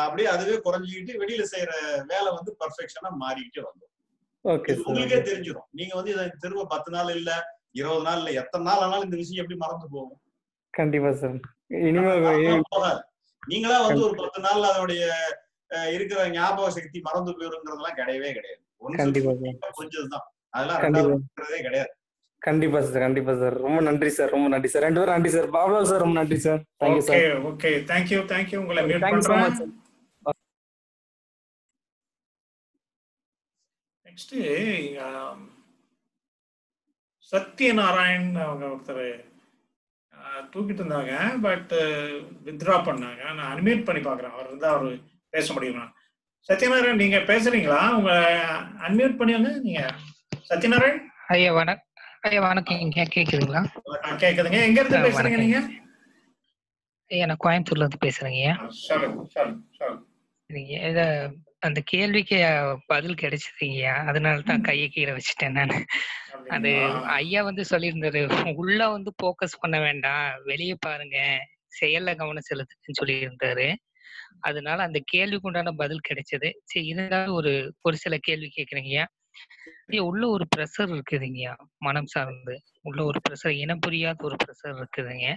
அப்படியே அதுவே குறைஞ்சிக்கிட்டு வெளியில செய்யற வேலை வந்து பர்ஃபெக்ஷனா மாறிக்கிட்டே வந்துடும் உங்களுக்கே தெரிஞ்சிடும் நீங்க வந்து இதை திரும்ப பத்து நாள் இல்ல இருபது நாள் இல்ல எத்தனை நாள் ஆனாலும் இந்த விஷயம் எப்படி மறந்து போகும்? கண்டிப்பா சார் போகாது. நீங்களா வந்து ஒரு பத்து நாள்ல அதனுடைய அஹ், இருக்கிற ஞாபக சக்தி மறந்து போயிருங்கிறதெல்லாம் கிடையவே கிடையாது. கண்டிப்பா சார். கொஞ்சம் தான் அதெல்லாம் கண்டிப்பா. ரெண்டாவது இருக்கிறதே கிடையாது. கண்டிப்பா சார் கண்டிப்பா சார். ரொம்ப நன்றி சார் ரொம்ப நன்றி சார். ரெண்டு பேரும் நன்றி சார். பாபா சார் ரொம்ப நன்றி sir. Thank you okay sir okay thank you thank you உங்களை நெக்ஸ்ட் சத்யநாராயண் அவங்க ஒருத்தர் தூக்கிட்டு இருந்தாங்க பட் வித்ட்ரா பண்ணாங்க. நான் அன்மியூட் பண்ணி பார்க்குறேன். அவர் இருந்தால் அவர் பேச முடியுமா? சத்யநாராயண் நீங்க பேசுறீங்களா? உங்க அன்மியூட் பண்ணியாங்க நீங்க. சத்யநாராயண்? ஐயா வணக் ஐயா வணக்கம். கேக்குதுங்களா? கேக்குதுங்க. எங்க இருந்து பேசுறீங்க வணக்கம். நீங்க? ஐயா நான் கோயம்புத்தூர்ல இருந்து பேசுறேங்க ஐயா. சரிங்க இத அந்த கேள்விக்கு பதில் கிடைச்சதுங்கய்யா அதனால தான் கையை கீழே வச்சுட்டேன் நான். அது? ஐயா வந்து சொல்லியிருந்தாரு உள்ள வந்து போக்கஸ் பண்ண வேண்டாம். வெளியே பாருங்க. செயல்ல கவனம் செலுத்துன்னு சொல்லியிருந்தாரு. அதனால அந்த கேள்விக்கு உண்டான பதில் கிடைச்சது சரி இருந்தாலும் ஒரு ஒரு சில கேள்வி கேக்குறீங்கய்யா ஐயா உள்ள ஒரு ப்ரெஷர் இருக்குதுங்கய்யா மனம் சார்ந்து உள்ள ஒரு ப்ரெஷர் இனம் புரியாத ஒரு ப்ரெஷர் இருக்குதுங்க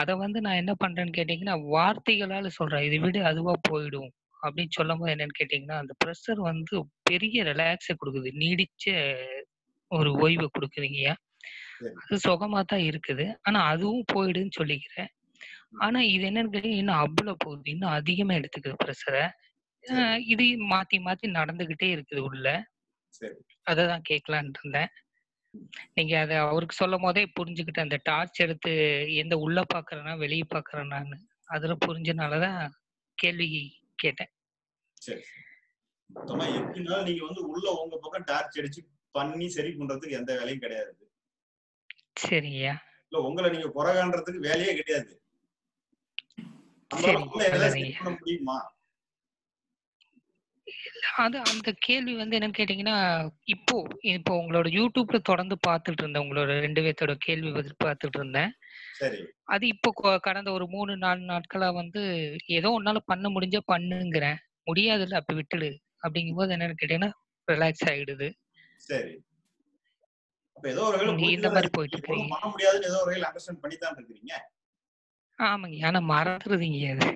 அத வந்து நான் என்ன பண்றேன்னு கேட்டீங்கன்னா, வார்த்தைகளால சொல்றேன். "இத விடு அதுவா போயிடும்." அப்படின்னு சொல்லும்போது என்னன்னு கேட்டீங்கன்னா, அந்த பிரஷர் வந்து பெரிய ரிலாக்ஸ குடுக்குது. நீடிச்ச ஒரு ஓய்வ குடுக்குதுங்கய்யா. அது சுகமா தான் இருக்குது. ஆனா அதுவும் போயிடுன்னு சொல்லிக்கிறேன். ஆனா இது என்னன்னு இன்னும் அவ்வள போகுது. இன்னும் அதிகமா எடுத்துக்குது பிரஷர. இது மாத்தி மாத்தி நடந்துகிட்டே இருக்குது உள்ள. அததான் கேட்கலான்ட்டு இருந்தேன். நீங்க அத அவருக்கு சொல்லும்போதே புரிஞ்சுக்கிட்டேன். அந்த டார்ச் எடுத்து எந்த உள்ள பார்க்குறேனா, வெளிய பார்க்குறேனான்னு. அதுல புரிஞ்சனால தான் கேள்வி கேட்டேன். எப்படினாலும் நீங்க வந்து உள்ள உங்க பக்கம் டார்ச் அடிச்சு பண்ணி சரி பண்றதுக்கு எந்த வேலையும் கிடையாது. சரிங்கய்யா. இல்ல உங்கள நீங்க குறை வேலையே கிடையாது. நம்மளால சரி. உள்ள ஏதாவது சரி நல்லதுங்கய்யா. பண்ண முடியுமா? அது அந்த கேள்வி வந்து என்னன்னு கேட்டீங்கன்னா, இப்போ இப்போ உங்களோட YouTubeல தொடர்ந்து பார்த்துட்டு இருந்தேன். உங்களோட 2 பேத்தோட கேள்வி பதில் பார்த்துட்டு இருந்தேன். சரி. அது இப்போ கடந்த ஒரு 3, 4 நாட்களா வந்து ஏதோ உன்னால பண்ண முடிஞ்சா பண்ணுங்கிறேன். முடியாதுல்ல அப்ப விட்டுடு. அப்படிங்கும்போது என்னன்னு கேட்டீங்கன்னா, ரிலாக்ஸ் ஆயிடுது. சரி. அப்ப ஏதோ ஒரு வகையில நீ இந்த புரிஞ்சுதானே மாரி இருக்கீங்க. ஒரு. ஆமாங்கய்யா. ஆனா மறந்துருதுங்கய்யா அது.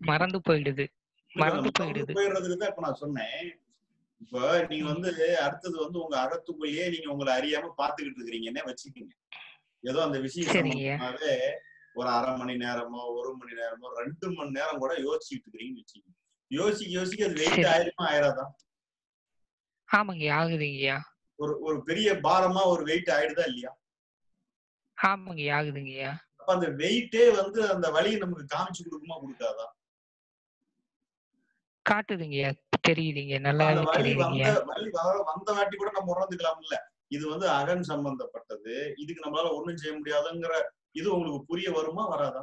மறந்து போயிடுது. மறந்து போயிடுது. போயிடுறதுக்கு தான் இப்ப நான் சொன்னேன். இப்ப நீங்க. வந்து அடுத்தது வந்து உங்க அகத்துக்குள்ளேயே நீங்க உங்கள அறியாம பார்த்துக்கிட்டு இருக்கிறீங்கன்னே வச்சுக்கங்க. ஏதோ அந்த விஷயம் ஒரு 1/2 மணி நேரமோ, 1 மணி நேரமோ, 2 மணி நேரம் கூட யோசிச்சுட்டு இருக்கிறீங்கன்னு வச்சுக்கங்க. யோசிக்க யோசிக்க அது வெயிட். ஆயிருமா ஆயிராதா? ஆமாங்கய்யா. ஆகுதுங்கய்யா. ஒரு ஒரு பெரிய பாரமா ஒரு வெயிட் ஆயிடுதா இல்லையா? ஆமாங்கய்யா. ஆகுதுங்கய்யா. அப்ப அந்த வெயிட்டே வந்து அந்த வலிய நமக்கு காமிச்சு குடுக்குமா குடுக்காதா? காட்டுதுங்கய்யா. தெரியுதுங்க. வலி வந்த தெரியுதுங்கய்யா. வலி வ வந்த வாட்டி கூட நம்ம உணர்ந்துக்கலாம்ல. இது வந்து அகம் சம்பந்தப்பட்டது. இதுக்கு நம்மளால ஒண்ணும் செய்ய முடியாதுங்கிற இது உங்களுக்கு புரிய வருமா? வராதா?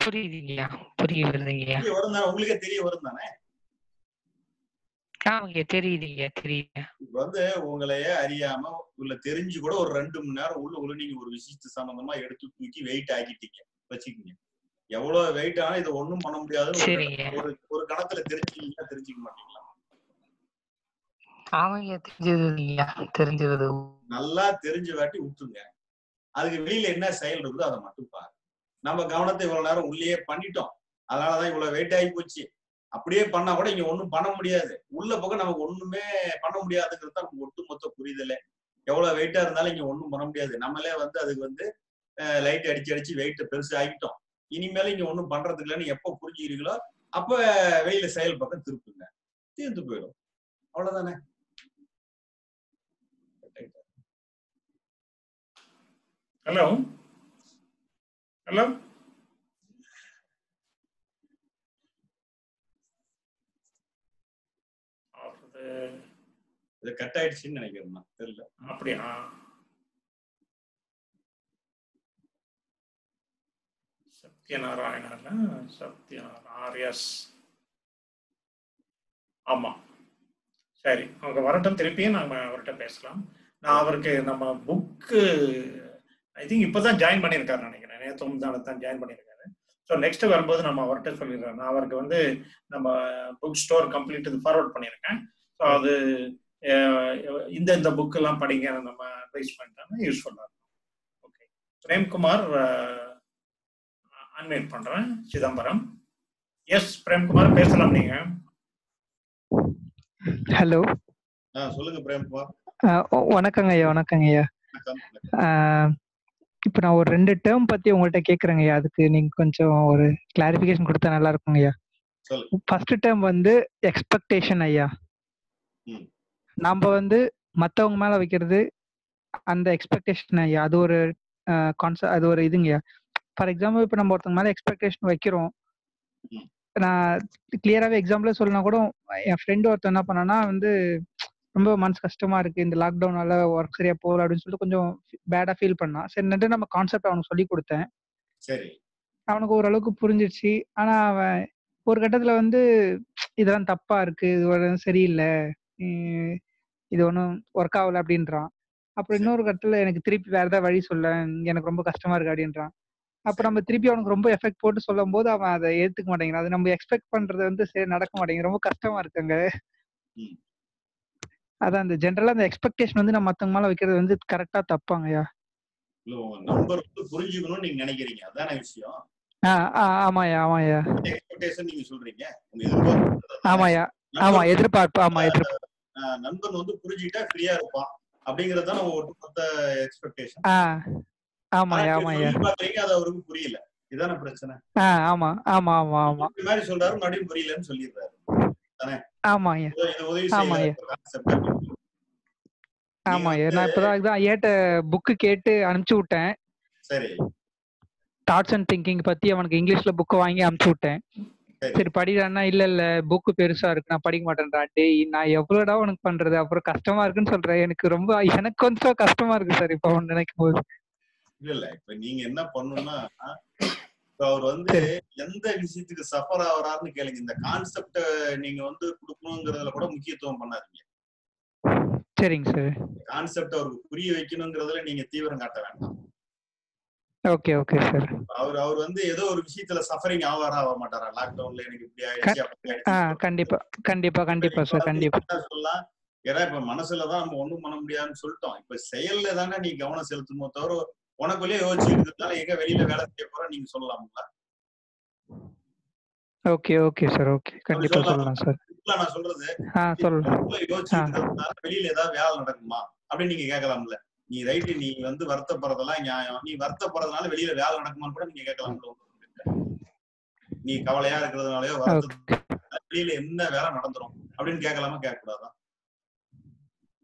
புரியுதுங்கய்யா. புரிய வருதுங்கய்யா. உங்களுக்கே தெரிய வரும் தானே. தெரியுதுங்க. வந்து உங்களையே அறியாம உள்ள தெரிஞ்சு கூட ஒரு 2 மணி நேரம் உள்ள உள்ள நீங்க ஒரு விஷயத்து சம்பந்தமா எடுத்து தூக்கி வெயிட் ஆக்கிட்டீங்க. வச்சுக்கங்க. எவ்வளவு வெயிட் ஆனா இத ஒண்ணும் பண்ண முடியாதுன்னு ஒரு ஒரு கணத்துல தெரிஞ்சுக்கீங்களா? தெரிஞ்சுக்க மாட்டீங்களா? தெரிஞ்சது. நல்லா தெரிஞ்ச வாட்டி விட்டுருங்க. அதுக்கு வெளியில என்ன செயல் இருக்குதோ அத மட்டும் பாருங்க. நம்ம கவனத்த இவ்வளவு நேரம் உள்ளேயே பண்ணிட்டோம். அதனாலதான் இவ்வளவு வெயிட் ஆகி போச்சு. அப்படியே பண்ணா கூட இங்க ஒண்ணும் பண்ண முடியாது. உள்ள பக்கம் நமக்கு ஒண்ணுமே பண்ண முடியாதுங்கிறது தான் நமக்கு ஒட்டுமொத்த புரிதலே. எவ்வளவு வெயிட்டா இருந்தாலும் இங்க ஒண்ணும் பண்ண முடியாது. நம்மளே வந்து அதுக்கு வந்து லைட் அடிச்சு அடிச்சு வெயிட்டை பெருசு ஆகிட்டோம் இனிமேல் இங்க ஒண்ணும் பண்றதுக்கு இல்லைன்னு எப்ப புரிஞ்சுக்கிறீங்களோ, அப்ப வெயில செயல் பக்கம் திருப்புங்க. தீர்ந்து போயிடும். அவ்வளவுதானே. ஹலோ ஹலோ அவரது இது கட் ஆயிடுச்சுன்னு நினைக்கிறேன் தெரியல. அப்படியா? சத்யநாராயணா சத்யநாராயண். ஆமா. சரி அவங்க வரட்டும். திருப்பியும் நாம அவர்கிட்ட பேசலாம். நான் அவருக்கு நம்ம புக்கு ஐ திங்க் இப்பதான் ஜாயின் பண்ணியிருக்காரு நினைக்கிறேன். நேற்று முந்தானத்து தான் ஜாயின் பண்ணியிருக்காரு. ஸோ நெக்ஸ்ட் வரும்போது நம்ம அவர்கிட்ட சொல்லிடுறேன். நான் அவருக்கு வந்து நம்ம புக் ஸ்டோர் கம்ப்ளீட் இது ஃபார்வர்ட் பண்ணியிருக்கேன். ஸோ அது இந்த இந்த புக் எல்லாம் படிங்க நம்ம அட்வைஸ் பண்ணிட்டாங்க யூஸ்ஃபுல்லாக இருக்கும். ஓகே பிரேம்குமார் அன்மைட் பண்றேன். சிதம்பரம். எஸ் பிரேம்குமார் பேசலாம் நீங்க. ஹலோ ஆ, சொல்லுங்க பிரேம்குமார். வணக்கங்க ஐயா வணக்கங்க ஐயா. இப்போ நான் ஒரு ரெண்டு டேர்ம் பத்தி உங்கள்கிட்ட கேட்குறேங்க ஐயா. அதுக்கு நீங்க கொஞ்சம் ஒரு கிளாரிஃபிகேஷன் கொடுத்தா நல்லா இருக்குங்க ஐயா. ஃபர்ஸ்ட் டேர்ம் வந்து எக்ஸ்பெக்டேஷன் ஐயா. நம்ம வந்து மத்தவங்க மேல வைக்கிறது அந்த எக்ஸ்பெக்டேஷன் ஐயா. அது ஒரு கான்செப்ட் அது ஒரு இதுங்கய்யா ஃபார் எக்ஸாம்பிள் இப்போ நம்ம ஒருத்தங்க மேல எக்ஸ்பெக்டேஷன் வைக்கிறோம். நான் கிளியராகவே எக்ஸாம்பிளே சொல்லனா கூட என் ஃப்ரெண்டு ஒருத்தன் என்ன பண்ணான்னா வந்து ரொம்ப மனசு கஷ்டமா இருக்கு. இந்த லாக்டவுனால ஒர்க் சரியா போகல அப்படின்னு சொல்லிட்டு கொஞ்சம் பேடா ஃபீல் பண்ணான் சரின்னுட்டு நம்ம கான்செப்ட் அவனுக்கு சொல்லி கொடுத்தேன். சரி. அவனுக்கு ஓரளவுக்கு புரிஞ்சிருச்சு. ஆனா அவன் ஒரு கட்டத்துல வந்து இதெல்லாம் தப்பா இருக்கு. இது சரியில்லை. இது ஒன்றும் ஒர்க் ஆகல அப்படின்றான். அப்புறம். இன்னொரு கட்டத்துல எனக்கு திருப்பி வேற ஏதாவது வழி சொல்ல எனக்கு ரொம்ப கஷ்டமா இருக்கு அப்படின்றான். அப்ப. நம்ம திருப்பி அவனுக்கு ரொம்ப எஃபெக்ட் போட்டு சொல்லும் போது அவன் அதை ஏத்துக்க மாட்டேங்கிறான். அது நம்ம எக்ஸ்பெக்ட் பண்றது வந்து சரி நடக்க மாட்டேங்குது. ரொம்ப கஷ்டமா இருக்குங்க. அதான் அந்த ஜென்ரலா அந்த எக்ஸ்பெக்டேஷன் வந்து நம்ம மத்தவங்க மேல வைக்கிறது வந்து கரெக்டா தப்பாங்கய்யா நம்பர் புரிஞ்சுக்கணும்னு நீங்க நினைக்கிறீங்க. அதானே விஷயம். ஆ ஆ ஆமாய்யா ஆமாய்யா எக்ஸ்பெக்டேஷன் நீங்க சொல்றீங்க. ஆமாய்யா ஆமா எதிர்பார்ப்பு. ஆமா எதிர்பார்ப்பு. நண்பன் வந்து புரிஞ்சுக்கிட்டா ஃப்ரீயா இருப்பான். அப்படிங்கறது தான் நம்ம ஒட்டுமொத்த எக்ஸ்பெக்டேஷன் பாக்குறீங்க அது அவருக்கு புரியல. இதான பிரச்சனை. ஆமா ஆமா ஆமா ஆமா. இந்த மாதிரி சொல்றாரு மறுபடியும் புரியலன்னு சொல்லிடுறாரு. தானே? உதவி ஆமாய்யா. செய்யற கான்செப்ட் ஆமாய்யா. நான் இப்பதான் இதான் ஏட்ட புக்கு கேட்டு அனுப்பிச்சு விட்டேன். சரி. தாட்ஸ் அண்ட் திங்கிங் பத்தி அவனுக்கு இங்கிலீஷ்ல புக்கு வாங்கி அனுப்பிச்சு விட்டேன். சரி படிக்கிறான்னா இல்ல இல்ல புக்கு பெருசா இருக்கு நான் படிக்க மாட்டேன்டா டேய் நான் எவ்வளவுடா உனக்கு பண்றது? அப்புறம் கஷ்டமா இருக்குன்னு சொல்றேன் எனக்கு ரொம்ப எனக்கு கொஞ்சம் கஷ்டமா இருக்கு சார் இப்போ அவன் நினைக்கும் போது. இல்ல இல்ல. இப்ப நீங்க என்ன இப்ப அவர் வந்து. எந்த விஷயத்துக்கு சஃபர் ஆகுறாருன்னு கேளுங்க. இந்த கான்செப்ட நீங்க வந்து கொடுக்கணுங்கிறதுல கூட முக்கியத்துவம் பண்ணாதீங்க. சரிங்க சார். கான்செப்ட் அவருக்கு புரிய வைக்கணுங்கிறதுல நீங்க தீவிரம் காட்ட வேண்டாம். ஓகே ஓகே சார் அவர் அவர் வந்து ஏதோ ஒரு விஷயத்துல சஃபரிங் ஆவாரா ஆக மாட்டாரா? லாக்டவுன்ல எனக்கு இப்படி ஆயிடுச்சு கண்டிப்பா கண்டிப்பா கண்டிப்பா சார் கண்டிப்பா. சொல்லலாம் ஏன்னா இப்ப மனசுலதான் நம்ம ஒண்ணும் பண்ண முடியாதுன்னு சொல்லிட்டோம். இப்ப செயல்ல தானே நீ கவனம் செலுத்தணுமோ தவிர உனக்குள்ளேயே யோசிச்சுட்டு இருந்தாலும் எங்க வெளியில வேலை செய்ய போற நீங்க சொல்லலாம்ல? Okay okay sir okay. கண்டிப்பா சொல்லலாம். சார் நான் சொல்றது ஆ உள்ள யோசிச்சுட்டு வெளியில ஏதாவது வேலை நடக்குமா? அப்படின்னு நீங்க கேட்கலாம்ல. நீ ரைட்டு நீ வந்து வருத்தப்படுறதெல்லாம் நியாயம். நீ வருத்தப்படுறதுனால வெளியில வேலை நடக்குமான்னு கூட நீங்க கேட்கலாம்ல நீ கவலையா இருக்கிறதுனாலயோ வெளியில என்ன வேலை நடந்துரும் அப்படின்னு கேட்கலாமா? கேட்க கூடாதா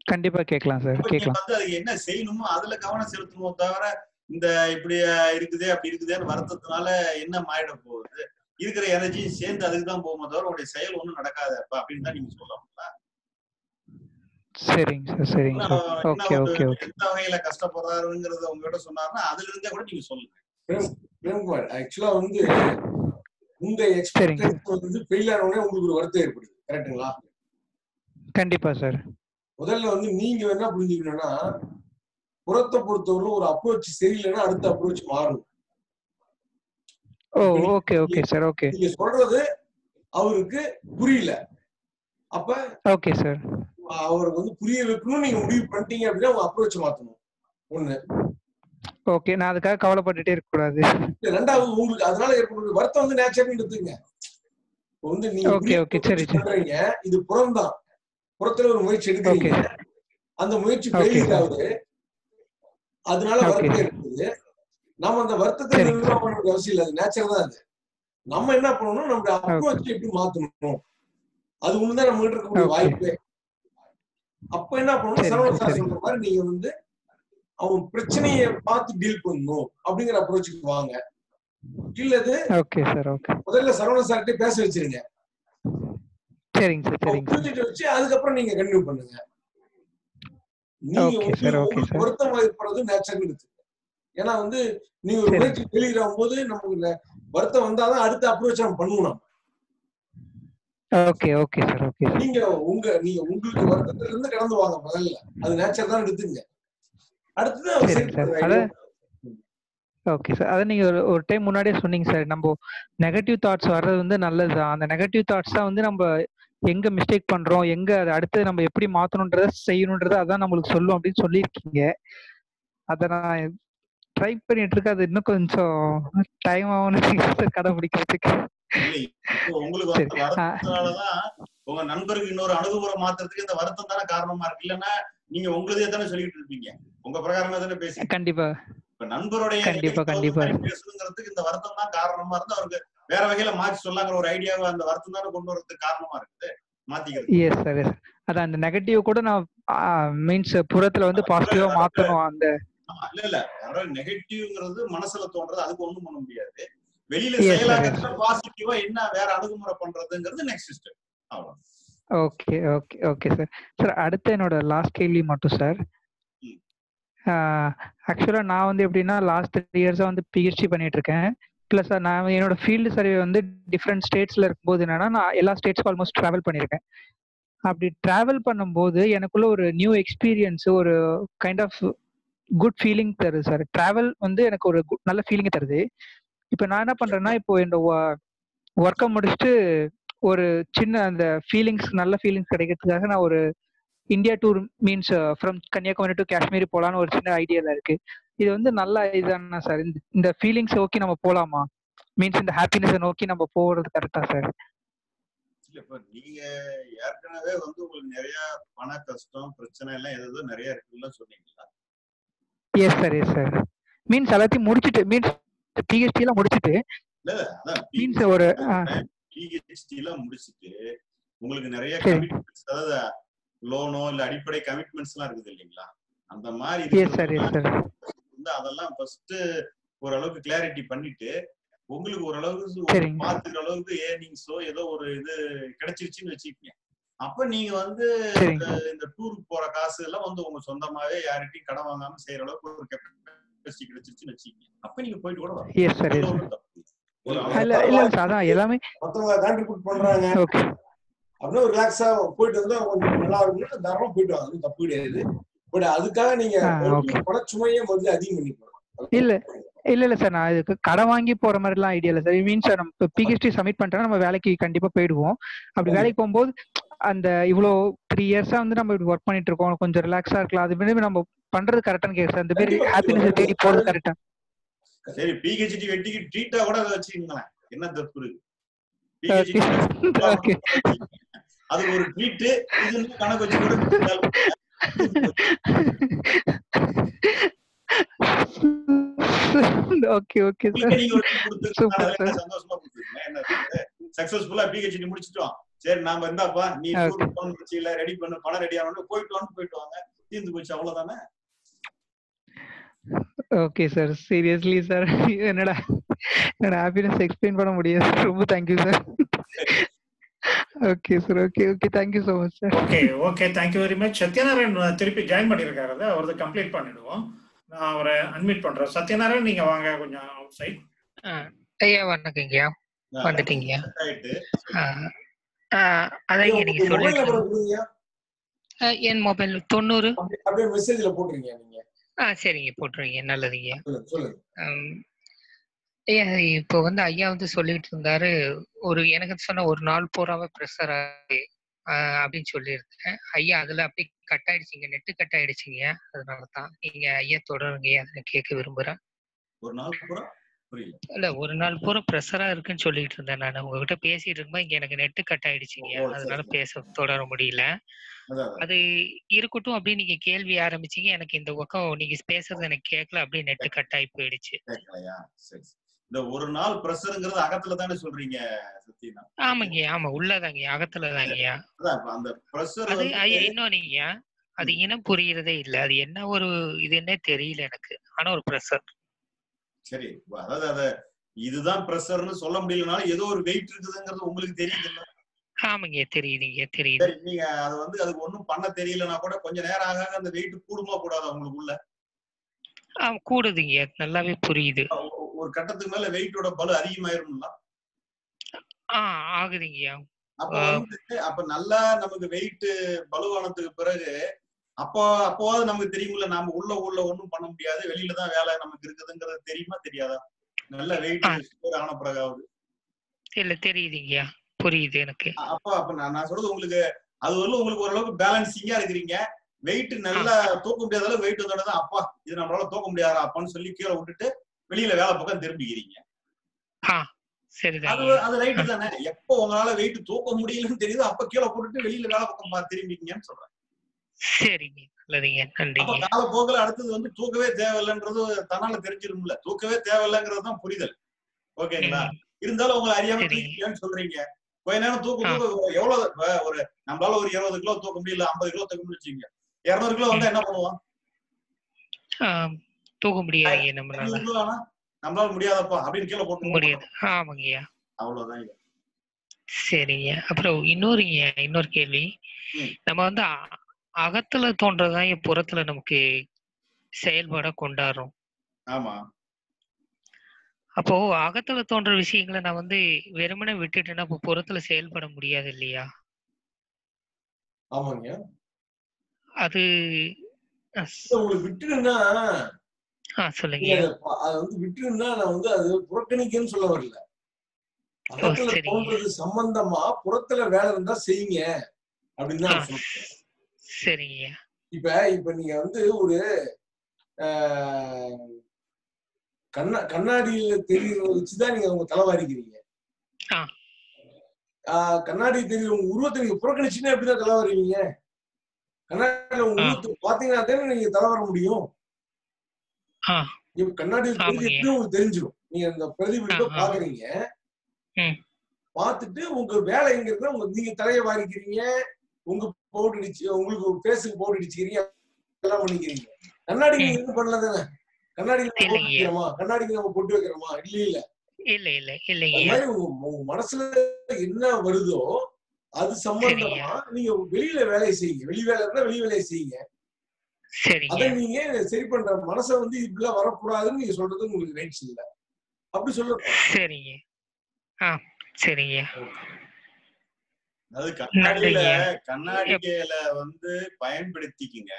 கண்டிப்பா கேட்கலாம் சார் கேட்கலாம். வந்து அதுக்கு என்ன செய்யணுமோ அதுல கவனம் செலுத்தணுமோ தவிர இந்த இப்படி இருக்குதே அப்படி இருக்குதேன்னு வருத்தத்தினால என்ன மாறிட போகுது? இருக்கிற எனர்ஜி சேர்ந்து அதுக்கு தான் போகுமே தவிர உங்களுடைய செயல் ஒண்ணும் நடக்காது அப்ப அப்படின்னு தான் நீங்க சொல்லலாம்ல சரிங்க சார் சரிங்க சார். Okay okay okay. எந்த வகையில கஷ்டப்படுறாருங்கிறத உங்ககிட்ட சொன்னாருன்னா அதுல இருந்தே கூட நீங்க சொல்லுங்க. ஆக்சுவலா வந்து உங்க எக்ஸ்பெக்டேஷன் வந்து ஃபெயில் ஆனவுடனே உங்களுக்கு ஒரு வருத்தம் ஏற்படுது கரெக்ட்டுங்களா? கண்டிப்பா சார். முதல்ல வந்து நீங்க என்ன புரிஞ்சுக்கணும்னா புறத்தை பொறுத்தவரை ஒரு அப்ரோச் சரியில்லைன்னா அடுத்த அப்ரோச் மாறணும். Oh okay okay sir okay. நீங்க சொல்றது அவருக்கு புரியல. அப்ப ஓகே சார். அவருக்கு வந்து புரிய வைக்கணும் நீங்க முடிவு பண்ணிட்டீங்க அப்படின்னா உங்க அப்ரோச் மாத்தணும். ஒண்ணு. ஓகே நான் அதுக்காக கவலைப்பட்டுட்டே இருக்க கூடாது. ரெண்டாவது உங்களுக்கு அதனால ஏற்படுற வருத்தம் வந்து நேச்சுரல் எடுத்துங்க வந்து நீங்க ஓகே ஓகே சரி பண்றீங்க இது புறம்தான். புறத்துல ஒரு முயற்சி எடுக்கிறீங்க. அந்த முயற்சி ஃபெயிலியர் ஆகுது அதனால வருத்தம் இருக்குது நம்ம அந்த வருத்தத்தை நிர்வாகம் பண்ண அவசியம் இல்லை. அது நேச்சர் தான் அது. நம்ம என்ன பண்ணணும்? நம்மளுடைய அப்ரோச் எப்படி மாத்தணும்? அது ஒண்ணுதான் நம்ம கிட்ட இருக்கக்கூடிய வாய்ப்பு. அப்ப என்ன பண்ணணும்? சரவண சார் சரிங்க சொல்ற மாதிரி நீங்க வந்து அவன் பிரச்சனையை பார்த்து டீல் பண்ணணும் அப்படிங்கிற அப்ரோச்சுக்கு வாங்க. இல்லது முதல்ல சரவண சார்கிட்ட பேச வச்சிருங்க. சரிங்க சார் சரிங்க சார். புரிஞ்சுட்டு வச்சு அதுக்கப்புறம் நீங்க கண்டினியூ பண்ணுங்க. நீங்க பொருத்தமா ஏற்படுறது நேச்சர் இருக்கு ஏன்னா வந்து நீங்க ஒரு முயற்சி ஃபெயிலியர் ஆகும்போது நமக்கு வருத்தம் வந்தாதான் அடுத்த அப்ரோச் நம்ம பண்ணுவோம் okay okay sir okay sir. நீங்க உங்க நீங்க உங்களுக்கு வருத்தத்துல இருந்து கடந்து வாங்க முதல்ல. அது நேச்சர் தான் எடுத்துங்க. அடுத்தது ஓகே சார் அதை நீங்க ஒரு ஒரு டைம் முன்னாடியே சொன்னீங்க சார் நம்ம நெகட்டிவ் தாட்ஸ் வர்றது வந்து நல்லது தான். அந்த நெகட்டிவ் தாட்ஸ் தான் வந்து நம்ம எங்க மிஸ்டேக் பண்றோம் எங்க அதை அடுத்து நம்ம எப்படி மாத்தணுன்றத செய்யணுன்றத அதான் நம்மளுக்கு சொல்லும் அப்படின்னு சொல்லியிருக்கீங்க. அதை நான் ட்ரை பண்ணிட்டு இருக்கேன் அது இன்னும் கொஞ்சம் டைம் ஆகும் சார் [laughs] கடைபிடிக்கிறதுக்கு உங்களுக்கு உங்க நண்பருக்கு இன்னொரு அணுகுமுறை மாத்துறதுக்கு இந்த வருத்தம் தானே காரணமா இருக்கு. இல்லைன்னா நீங்க உங்களுதே தானே சொல்லிட்டு இருப்பீங்க. உங்க பிரகாரமா தானே பேசி கண்டிப்பா. இப்ப நண்பருடைய கண்டிப்பா கண்டிப்பா. மாதிரி பேசணுங்கிறதுக்கு இந்த வருத்தம் தான் காரணமா இருந்து அவருக்கு வேற வகையில மாற்றி சொல்லாங்கிற ஒரு ஐடியாவை அந்த வருத்தம் தானே கொண்டு வரதுக்கு காரணமா இருக்குது. எஸ் சார் எஸ் அதான் அந்த நெகட்டிவ் கூட நான் மீன்ஸ் புறத்துல வந்து பாசிட்டிவா மாத்தணும் அந்த இல்ல இல்ல. நெகட்டிவ்ங்கிறது மனசுல தோன்றது அதுக்கு ஒண்ணும் பண்ண முடியாது. வெளியில செயலாக்கத்துல பாசிட்டிவா என்ன வேற அணுகுமுறை பண்றதுங்கிறது நெக்ஸ்ட் ஸ்டெப் அவ்வளவு okay okay okay sir sir அடுத்து என்னோட லாஸ்ட் கேள்வி மட்டும் சார். ஆக்சுவலாக நான் வந்து எப்படின்னா லாஸ்ட் த்ரீ இயர்ஸாக வந்து பிஹெச்டி பண்ணிட்டு இருக்கேன். ப்ளஸ் நான் என்னோட ஃபீல்டு சர்வே வந்து டிஃப்ரெண்ட் ஸ்டேட்ஸில் இருக்கும்போது என்னன்னா நான் எல்லா ஸ்டேட்ஸ்க்கும் ஆல்மோஸ்ட் ட்ராவல் பண்ணியிருக்கேன் அப்படி ட்ராவல் பண்ணும்போது எனக்குள்ள ஒரு நியூ எக்ஸ்பீரியன்ஸ் ஒரு கைண்ட் ஆஃப் குட் ஃபீலிங் தருது சார் ட்ராவல் வந்து எனக்கு ஒரு நல்ல ஃபீலிங் தருது. இப்போ நான் என்ன பண்றேன்னா இப்போ என்னோட ஒர்க்கை முடிச்சுட்டு ஒரு சின்ன அந்த ஃபீலிங்ஸ் நல்ல ஃபீலிங்ஸ் கிடைக்கிறதுக்காக நான் ஒரு India tour means from Kanyakumari to Kashmir போலான்னு ஒரு சின்ன ஐடியால இருக்கு. இது வந்து நல்ல இதுதானா சார் இந்த இந்த ஃபீலிங்ஸ் ஓகே நம்ம போலாமா? மீன்ஸ் இந்த ஹாப்பினஸ் நோக்கி நம்ம போறது கரெக்டா சார் இல்ல இப்ப நீங்க ஏற்கனவே வந்து உங்களுக்கு நிறைய பண கஷ்டம் பிரச்சனை எல்லாம் ஏதோ நிறைய இருக்குல்ல சொன்னீங்களா? Yes sir yes sir means எல்லாத்தையும் முடிச்சுட்டு மீன்ஸ் பிஹெச்டி எல்லாம் முடிச்சுட்டு மீன்ஸ் ஒரு பிஹெச்டி எல்லாம் முடிச்சுட்டு உங்களுக்கு நிறைய. கமிட்மெண்ட்ஸ் அதாவது லோனோ இல்ல அடிப்படை கமிட்மெண்ட்ஸ் எல்லாம் இருக்குது இல்லைங்களா? அந்த மாதிரி சார் வந்து அதெல்லாம் ஃபர்ஸ்ட் ஓரளவுக்கு கிளாரிட்டி பண்ணிட்டு உங்களுக்கு ஓரளவுக்கு. பாத்துக்கிற அளவுக்கு ஏர்னிங்ஸோ ஏதோ ஒரு இது கிடைச்சிருச்சுன்னு வச்சுக்கோங்க. அப்ப நீங்க வந்து இந்த டூருக்கு போற காசு எல்லாம் வந்து உங்க சொந்தமாவே யார்கிட்டயும் கடன் வாங்காம செய்யற அளவுக்கு ஒரு கெப்பாசிட்டி கிடைச்சிருச்சுன்னு வச்சுக்கோங்க அப்ப நீங்க போயிட்டு கூட வரலாம். இல்ல. இல்ல அதான் எல்லாமே மத்தவங்க கான்ட்ரிபியூட் பண்றாங்க. ஓகே அப்படின்னா ரிலாக்ஸா போயிட்டு வந்தா கொஞ்சம் நல்லா இருக்கும்னு தாராளமா போயிட்டு வாங்க தப்பு கிடையாது. பட் அதுக்காக நீங்க. பணச்சுமையை முதல்ல அதிகம் பண்ணிக்கணும் இல்ல இல்ல இல்ல சார் நான் இதுக்கு கடன் வாங்கி போற மாதிரிலாம் ஐடியா இல்ல சார் மீன்ஸ் நம்ம பிஹெச்டி சப்மிட் பண்ணிட்டோம்னா நம்ம வேலைக்கு கண்டிப்பா போயிடுவோம். அப்படி வேலைக்கு போகும்போது அந்த இவ்வளோ த்ரீ இயர்ஸா வந்து நம்ம இப்படி ஒர்க் பண்ணிட்டு இருக்கோம். கொஞ்சம் ரிலாக்ஸா இருக்கலாம். அது மாதிரி நம்ம பண்றது கரெக்டான்னு கேட்க சார் இந்த மாதிரி. ஹாப்பினஸ் தேடி போறது கரெக்டா சரி பிஹெச்டி வெட்டிக்கு ட்ரீட்டா கூட அதை வச்சுக்கீங்களேன். என்ன தப்பு இருக்கு. அது ஒரு ட்ரீட் இது கணக்கு வச்சு கூட ஓகே ஓகே சார் என்ன sir. சந்தோஷமா சக்சஸ்ஃபுல்லா பிஹெச்டி முடிச்சிட்டோம். சரி நாம இருந்தாப்பா நீ போகணும் இல்ல ரெடி பண்ணு பணம் ரெடி ஆகணும் போயிட்டு வான்னு போயிட்டு வாங்க. தீர்ந்து போச்சு அவ்வளவுதானே? ஓகே சார் சீரியஸ்லி சார் என்னடா என்னோட ஹாப்பினஸ் எக்ஸ்பிளைன் பண்ண முடியாது. ரொம்ப thank you sir okay sir okay okay thank you so much sir okay okay thank you very much Satyanarayan திருப்பி ஜாயின் பண்ணியிருக்காரு அதை அவரது கம்ப்ளீட் பண்ணிடுவோம். நான் அவரை அன்மிட் பண்றேன். சத்யநாராயண் நீங்க வாங்க கொஞ்சம் அவுட் சைட் ஐயா வணக்கங்கய்யா. வந்துட்டீங்கய்யா. அதாங்க நீங்க ஆ, என் மொபைல் தொண்ணூறு. அப்படியே அப்படியே மெசேஜ்ல போட்டுருங்க நீங்க. ஆ சரிங்க போட்டுருங்க சொல்லுங்க சொல்லுங்க. ஐயா இப்போ வந்து ஐயா வந்து சொல்லிட்டு இருந்தாரு ஒரு எனக்கு சொன்ன ஒரு நாள் பூராவே ப்ரெஷர் அப்படின்னு சொல்லியிருந்தேன். ஐயா அதுல அப்படியே கட் ஆயிடுச்சுங்க நெட்டு கட் ஆயிடுச்சுங்க. அதனால தான் நீங்க ஐயா தொடருங்க அதை கேட்க விரும்புறேன். ஒரு நாள் பூரா? புரியல. இல்ல ஒரு நாள் பூரா ப்ரெஷரா இருக்குன்னு சொல்லிட்டு இருந்தேன் நான். உங்ககிட்ட பேசிட்டு இருக்கும்போது இங்க எனக்கு நெட்டு கட் ஆயிடுச்சுங்க அதனால. பேச தொடர முடியல. அது இருக்கட்டும் அப்படின்னு நீங்க கேள்வி ஆரம்பிச்சீங்க. எனக்கு இந்த பக்கம் நீங்க பேசுறது எனக்கு கேட்கல அப்படியே நெட்டு கட் ஆகி போயிடுச்சு. இந்த ஒரு நாள் ப்ரெஷருங்கிறது அகத்துல தானே சொல்றீங்க சத்தியனா ஆமாங்க ஆமா. உள்ளதாங்க அகத்துல தாங்கய்யா. அந்த ப்ரெஷர் ஐயா இன்னொன்னுங்கய்யா அது இனம் புரியுறதே இல்ல. அது என்ன ஒரு இது என்ன தெரியல எனக்கு. ஆனா ஒரு ப்ரெஷர் சரி அதாவது அத இதுதான் ப்ரெஷர்னு சொல்ல முடியலனாலும் ஏதோ ஒரு வெயிட் இருக்குதுங்கிறது உங்களுக்கு தெரியுது ஆமாங்க தெரியுதுங்க தெரியுது. நீங்க அது வந்து அதுக்கு ஒண்ணும் பண்ண தெரியலனா கூட கொஞ்ச நேரம் ஆக அந்த வெயிட் கூடுமா கூடாதா உங்களுக்குள்ள கூடுதுங்க நல்லாவே புரியுது. ஒரு கட்டத்துக்கு மேல வெயிட்டோட பலு அதிகமாயிரும்ல? ஆ ஆகுதுங்கய்யா அப்ப. வந்து அப்ப நல்லா நமக்கு வெயிட் பலுவானதுக்கு பிறகு அப்போ அப்போவாது நமக்கு தெரியுமில்ல நாம உள்ள உள்ள ஒண்ணும் பண்ண முடியாது. வெளியில தான் வேலை நமக்கு இருக்குதுங்கிறது தெரியுமா தெரியாதா? நல்ல வெயிட் ஆன பிறகாவது. இல்ல தெரியுதுங்கய்யா புரியுது எனக்கு. அப்போ அப்ப நான் நான் சொல்றது உங்களுக்கு அது வந்து உங்களுக்கு ஓரளவுக்கு பேலன்சிங்கா இருக்கிறீங்க. வெயிட் நல்லா தூக்க முடியாத அளவு வெயிட் வந்தோட அப்பா இது நம்மளால தூக்க முடியாதா அப்பான்னு சொல்லி கீழே விட்டுட்டு வெளியில வேலை பக்கம் திரும்பிக்கிறீங்க அது அது ரைட்டு தானே? எப்போ உங்களால வெயிட் தூக்க முடியலன்னு தெரியுது அப்ப கீழே போட்டுட்டு வெளியில வேலை பக்கம் திரும்பிக்கீங்கன்னு சொல்றேன். சரிங்க. நல்லதுங்க. நன்றிங்க. காலப்போக்கில் அடுத்தது வந்து தூக்கவே தேவையில்லைன்றது தன்னால தெரிஞ்சிரும்ல. தூக்கவே தேவையில்லைங்கிறது தான் புரிதல். ஓகேங்களா? இருந்தாலும் உங்களை அறியாம சரி. தூக்கிக்கன்னு சொல்றீங்க. கொஞ்ச நேரம் தூக்க ஆ. தூக்க எவ்வளவு ஒரு நம்மளால ஒரு இருபது கிலோ தூக்க முடியல ஐம்பது கிலோ தூக்க முடியும் வச்சுக்கோங்க. இருநூறு கிலோ வந்தா என்ன பண்ணுவோம்? தூக்க முடியாதுங்க நம்மளால. நம்மளால முடியாதப்பா அப்படின்னு கீழே போட்டு முடியாது. ஆமாங்கய்யா அவ்வளவுதான். சரிங்க. அப்புறம் இன்னொருங்க இன்னொரு கேள்வி. நம்ம வந்து அகத்துல தோன்றதான் என் புறத்துல நமக்கு செயல்பாட கொண்டாடுறோம். ஆமா. அப்போ அகத்துல தோன்ற விஷயங்களை நான் வந்து வெறுமனே விட்டுட்டேன்னா அப்போ புறத்துல செயல்பட முடியாது இல்லையா? ஆமாங்க. அது உங்களுக்கு விட்டுருன்னா சொல்லுங்க. அது வந்து விட்டுருன்னா நான் வந்து அது புறக்கணிக்கன்னு சொல்ல வரல. அகத்துல. தோன்றது சம்பந்தமா புறத்துல வேலை இருந்தா செய்யுங்க அப்படின்னு தான் சரிங்க. இப்ப இப்ப நீங்க வந்து ஒரு கண்ணா கண்ணாடியில தெரியறத வச்சுதான் நீங்க உங்க தலைவாரிக்கிறீங்க கண்ணாடி தெரியுற உங்க உருவத்தை நீங்க புறக்கணிச்சுன்னா எப்படிதான் தலைவாரிவீங்க கண்ணாடியில உங்க. உருவத்தை பாத்தீங்கன்னா தானே நீங்க தலைவர முடியும்? இப்ப கண்ணாடியில் தெரிஞ்சு உங்களுக்கு தெரிஞ்சிடும் நீங்க அந்த பிரதிபலிப்பை. பாக்குறீங்க ம். பார்த்துட்டு உங்க வேலை எங்க இருக்குன்னா உங்க நீங்க தலையை வாரிக்கிறீங்க. உங்க அடிச்சு உங்களுக்கு பேஸுக்கு பவுடர் அடிச்சுக்கிறீங்க எல்லாம் பண்ணிக்கிறீங்க. கண்ணாடி நீங்க எதுவும் பண்ணல தானே கண்ணாடிக்கு பொட்டு கண்ணாடிக்கு நம்ம பொட்டு வைக்கிறோமா? இல்ல இல்ல. இல்ல இல்ல உங்க உங்க மனசுல என்ன வருதோ அது சம்பந்தமா நீங்க வெளியில வேலையை செய்யுங்க. வெளி வேலை இருந்தா வெளி வேலையை செய்யுங்க. அதை நீங்க சரி பண்ற மனசை வந்து இப்படிலாம் வரக்கூடாதுன்னு நீங்க சொல்றது உங்களுக்கு ரைட்ஸ் இல்ல. அப்படி சொல்ல சரிங்க. ஆ சரிங்க. அதாவது கண்ணாடியில. கண்ணாடியில வந்து பயன்படுத்திக்கிங்க.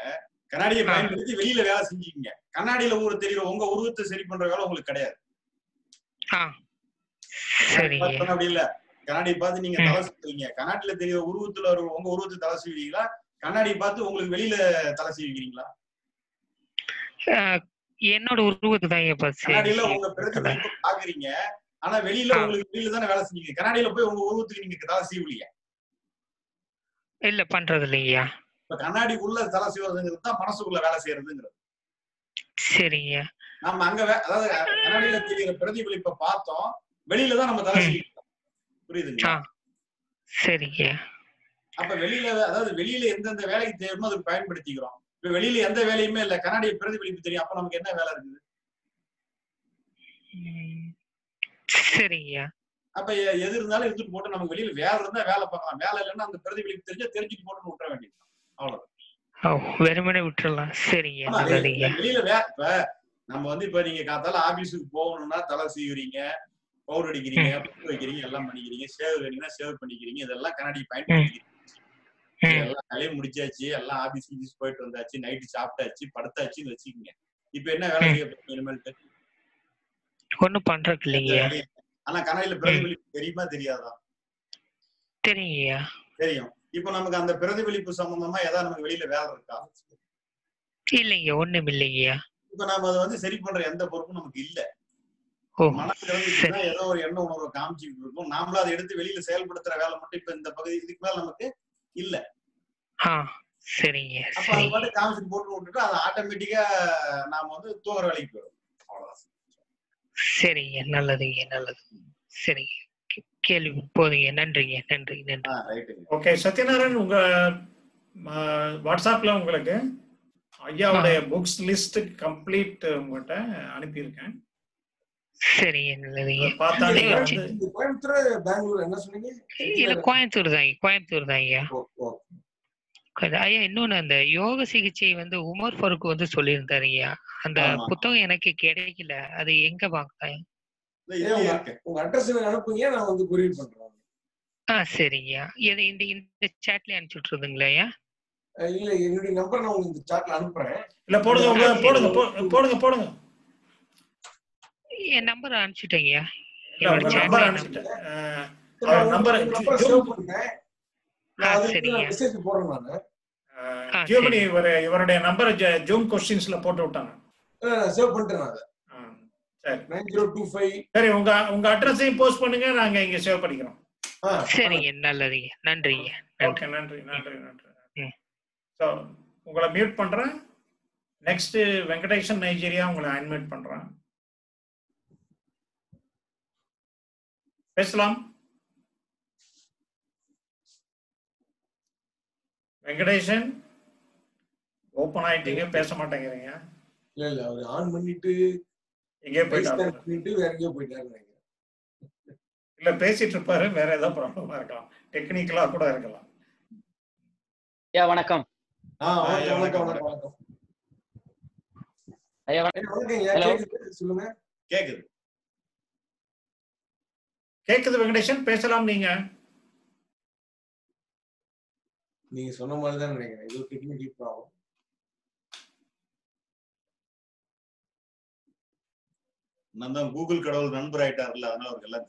கண்ணாடியை பயன்படுத்தி வெளியில வேலை செஞ்சுக்கிங்க. கண்ணாடியில உங்களுக்கு தெரியுற உங்க உருவத்தை சரி பண்ற வேலை உங்களுக்கு கிடையாது. அப்படி இல்ல. கண்ணாடியை பார்த்து நீங்க. தலை சீவுவீங்க கண்ணாடியில தெரியுற உருவத்துல உங்க உருவத்தை தலை சீவுவீங்களா கண்ணாடியை பார்த்து உங்களுக்கு வெளியில தலை ஆ, என்னோட உருவத்தை தான் கண்ணாடியில உங்க பிரதிபலிப்பு பாக்குறீங்க ஆனா வெளியில. உங்களுக்கு வெளியில தானே வேலை செஞ்சீங்க கண்ணாடியில போய் உங்க உருவத்துக்கு நீங்க தலை சீவலியா இல்ல பண்றது இல்லைங்கய்யா இப்ப கண்ணாடிக்குள்ள தலை சீவுறதுங்கிறது தான் மனசுக்குள்ள வேலை செய்யறதுங்கிறது. சரிங்க. நம்ம அங்க அதாவது கண்ணாடியில தெரியுற பிரதிபலிப்பை பார்த்தோம் வெளியில தான் நம்ம தலை ம். சீவிக்கிறோம் புரியுதுங்களா? சரிங்க. அப்ப வெளியில அதாவது வெளியில எந்தெந்த வேலைக்கு தேவையோ அதுக்கு பயன்படுத்திக்கிறோம். இப்ப வெளியில எந்த வேலையுமே இல்ல கண்ணாடி பிரதிபலிப்பு தெரியும் அப்ப நமக்கு என்ன வேலை இருக்குது? ம், சரிங்கய்யா அப்ப எது இருந்தாலும் எடுத்துட்டு போட்டு நமக்கு வெளியில வேலை இருந்தா வேலை பார்க்கலாம். வேலை இல்லைன்னா அந்த பிரதிபலிப்பு தெரிஞ்சா தெரிஞ்சுட்டு போட்டு விட்டுற வேண்டியது அவ்வளவு வெறுமனே விட்டுறலாம். சரிங்க வெளியில வே இப்ப நம்ம வந்து இப்ப நீங்க காத்தால ஆபீஸுக்கு போகணும்னா தலை சீவுறீங்க பவுடர் அடிக்கிறீங்க புட்டு வைக்கிறீங்க எல்லாம் பண்ணிக்கிறீங்க சேவ் வேணும்னா சேவ் பண்ணிக்கிறீங்க இதெல்லாம் கண்ணாடி பயன்படுத்திக்கிறீங்க. எல்லாம் வேலையும் முடிச்சாச்சு எல்லாம் ஆபீஸ் கீபீஸ் போயிட்டு வந்தாச்சு நைட்டு சாப்பிட்டாச்சு படுத்தாச்சுன்னு வச்சுக்கோங்க. இப்ப என்ன வேலை செய்ய போறீங்க இனிமேல்ட்டு? ஒண்ணும் பண்றதுக்கு இல்லைங்கய்யா ஆனா கண்ணாடியில பிரதிபலிப்பு தெரியுமா தெரியாதா? தெரியும். இப்ப நமக்கு அந்த பிரதிபலிப்பு சம்பந்தமா ஏதாவது நமக்கு வெளியில வேலை இருக்கா? இல்லைங்க ஒண்ணும் இல்லைங்கய்யா இப்ப நாம அதை வந்து சரி பண்ற எந்த பொறுப்பும் நமக்கு இல்ல. மனசுல வந்து ஏதோ ஒரு எண்ண உணர்வை காமிச்சுட்டு இருக்கும். நாமளும் அதை எடுத்து வெளியில செயல்படுத்துற வேலை மட்டும் இப்ப இந்த பகுதி இதுக்கு மேல நமக்கு இல்ல. சரிங்க அப்ப அது மட்டும் காமிச்சிட்டு போட்டு விட்டுட்டு அது ஆட்டோமேட்டிக்கா நாம வந்து தூங்குற வேலைக்கு போயிடும் அவ்வளவுதான். சரிங்க நல்லதுங்க நல்லது. சரிங்க. கேள்வி போதுங்க. நன்றிங்க நன்றி நன்றி. ஓகே சத்யநாராயண் உங்க வாட்ஸ்அப்ல உங்களுக்கு ஐயாவுடைய புக்ஸ் லிஸ்ட் கம்ப்ளீட் உங்கள்கிட்ட அனுப்பியிருக்கேன். கோயம்புத்தூர் பெங்களூர் என்ன சொன்னீங்க? இல்ல கோயம்புத்தூர் தான் கோயம்புத்தூர் தான் ஐயா ஐயா இன்னொன்னு அந்த யோக சிகிச்சை வந்து உமர் ஃபருக் வந்து சொல்லியிருந்தாரு ஐயா. அந்த. புத்தகம் எனக்கு கிடைக்கல. அது எங்க வாங்கலாம் இந்த ஏன் இதுலயே உங்க இருக்கு உங்க அட்ரஸ் எனக்கு அனுப்புங்க நான் வந்து கொரியர் பண்றேன். ஆ சரிங்கய்யா இது இந்த இந்த சேட்லயே அனுப்பிச்சு விட்டுருதுங்களா ஐயா? அஹ் இல்ல என்னுடைய நம்பர் நான் உங்களுக்கு இந்த சாட்ல அனுப்புறேன். இல்ல போடுங்க போடுங்க போடுங்க போடுங்க. என் நம்பர் என்னோட உங்க நம்பர் சேட்ல நம்பர் சேவ் மெசேஜ் போடுறேன் நானு. சரி. இவர் இவருடைய நம்பரை ஜூம் கொஸ்டின்ஸ்ல போட்டு விட்டாங்க. சேவ் பண்ணிட்டேன் நான். அதை நைன் ஜீரோ டூ ஃபைவ். சரி உங்க உங்க அட்ரஸையும் போஸ்ட் பண்ணுங்க நாங்க இங்க சேவ் பண்ணிக்கிறோம். சரிங்க நல்லதுங்க. நன்றிங்க. நன்றி. ஓகே நன்றி நன்றி நன்றி. ஸோ உங்களை மியூட் பண்றேன். நெக்ஸ்ட் வெங்கடேஷன் நைஜீரியா உங்களை அன்மியூட் பண்றேன். பேசலாம். வெங்கடேஷன் ஓப்பன் ஆயிட்டீங்க பேச மாட்டேங்கிறீங்க. இல்ல இல்ல அவர் ஆன் பண்ணிட்டு எங்கேயோ போயிட்டாரு. வேற எங்கேயோ போயிட்டாரு இல்ல பேசிட்டு இருப்பாரு வேற ஏதாவது ப்ராப்ளமா இருக்கலாம். டெக்னிக்கலா கூட இருக்கலாம். ஐயா வணக்கம். ஆ வணக்கம் வணக்கம் ஐயா வணக்கம். சொல்லுங்க. கேக்குது. கேக்குது வெங்கடேஷன். பேசலாம் நீங்க. நீங்க சொன்ன மாதிரி தான் நினைக்கிறேன். இது டெக்னிக்கல் ப்ராப்ளம் நான் தான் கூகுள் கடவுள் நண்பர் ஆயிட்டாருல்ல அதனால அவருக்கு எல்லாம்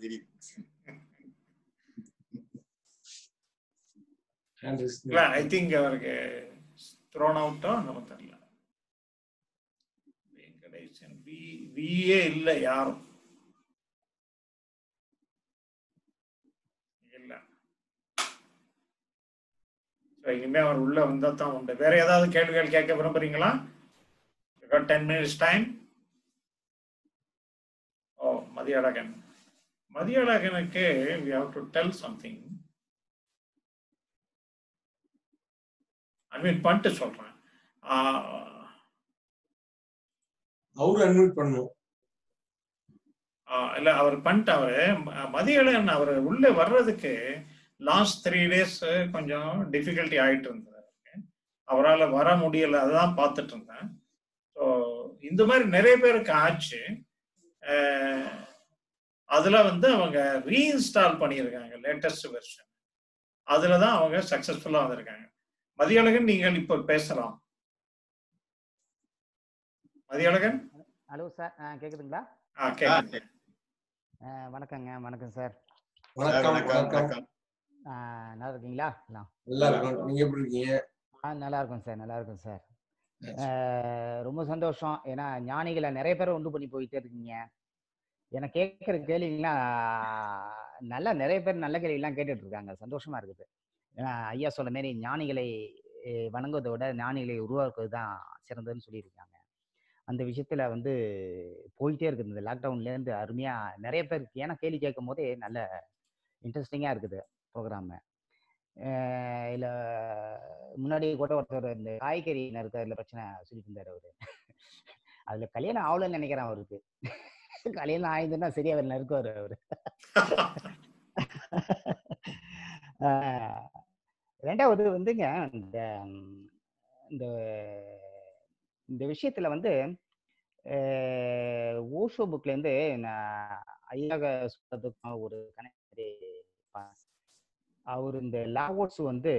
இல்ல ஐ திங்க் அவருக்கு த்ரோன் அவுட்டோ நம்ம தெரியல. வி வியே இல்லை யாரும் இல்ல So, இனிமே அவர் உள்ள வந்தா தான் உண்டு. வேற ஏதாவது கேள்விகள் கேட்க விரும்புறீங்களா? Ten minutes time oh Mathiyazhagan. மதியழகனுக்கு we have to tell something. Unmute பண்ணிட்டு சொல்றேன். அவரு அன்மியூட் பண்ணும் இல்ல அவர் பண்ணிட்டு அவரு மதியழகன் அவர் உள்ள வர்றதுக்கு லாஸ்ட் த்ரீ டேஸ் கொஞ்சம் டிஃபிகல்ட்டி ஆயிட்டு இருந்தது. அவரால் வர முடியல அதான் பார்த்துட்டு இருந்தேன். ஸோ இந்த மாதிரி நிறைய பேருக்கு ஆச்சு. அதுல வந்து அவங்க ரீஇன்ஸ்டால் பண்ணியிருக்காங்க லேட்டஸ்ட் வெர்ஷன் அதுல தான் அவங்க சக்சஸ்ஃபுல்லா வந்திருக்காங்க. மதியழகன் நீங்கள் இப்போ பேசலாம். மதியழகன்? ஹலோ சார் கேக்குதுங்களா? ஆ கேட்குங்க ஆ, வணக்கங்க வணக்கம் சார் வணக்கம் வணக்கம். நல்லா இருக்கீங்களா எல்லாம் நல்லா இருக்கும் நீங்க எப்படி இருக்கீங்க? ஆ நல்லா இருக்கும் சார் நல்லா இருக்கும் சார் ரொம்ப சந்தோஷம். ஏன்னா ஞானிகளை நிறைய பேர் உண்டு பண்ணி போயிட்டே இருக்கீங்க. எனக்கு கேட்குற கேள்விங்களாம் நல்லா நிறைய பேர் நல்ல கேள்விலாம் கேட்டுட்டு இருக்காங்க சந்தோஷமா இருக்குது. ஏன்னா ஐயா சொன்ன மாரி ஞானிகளை வணங்குவதை விட ஞானிகளை உருவாக்குவது தான் சிறந்ததுன்னு சொல்லியிருக்காங்க. அந்த விஷயத்துல வந்து போயிட்டே இருக்குது. இந்த லாக்டவுன்லேருந்து அருமையா நிறைய பேர் ஏன்னா கேள்வி கேட்கும் போதே நல்ல இன்ட்ரெஸ்டிங்காக இருக்குது. ப்ரோக்ராமு இல்லை முன்னாடி கூட ஒருத்தர் இந்த காய்கறி நறுக்கிறதுல பிரச்சனை சொல்லிட்டு இருந்தார் அவரு. அதில் கல்யாணம் ஆகலன்னு நினைக்கிறேன் அவருக்கு. கல்யாணம் ஆயிருந்துன்னா சரி அவர் நறுக்குவார் அவரு. ரெண்டாவது வந்துங்க இந்த இந்த இந்த விஷயத்துல வந்து ஓஷோ புக்ல இருந்து நான் ஐயாக சொல்றதுக்கும் ஒரு கணக்கு அவர் இந்த லாவோட்ஸ் வந்து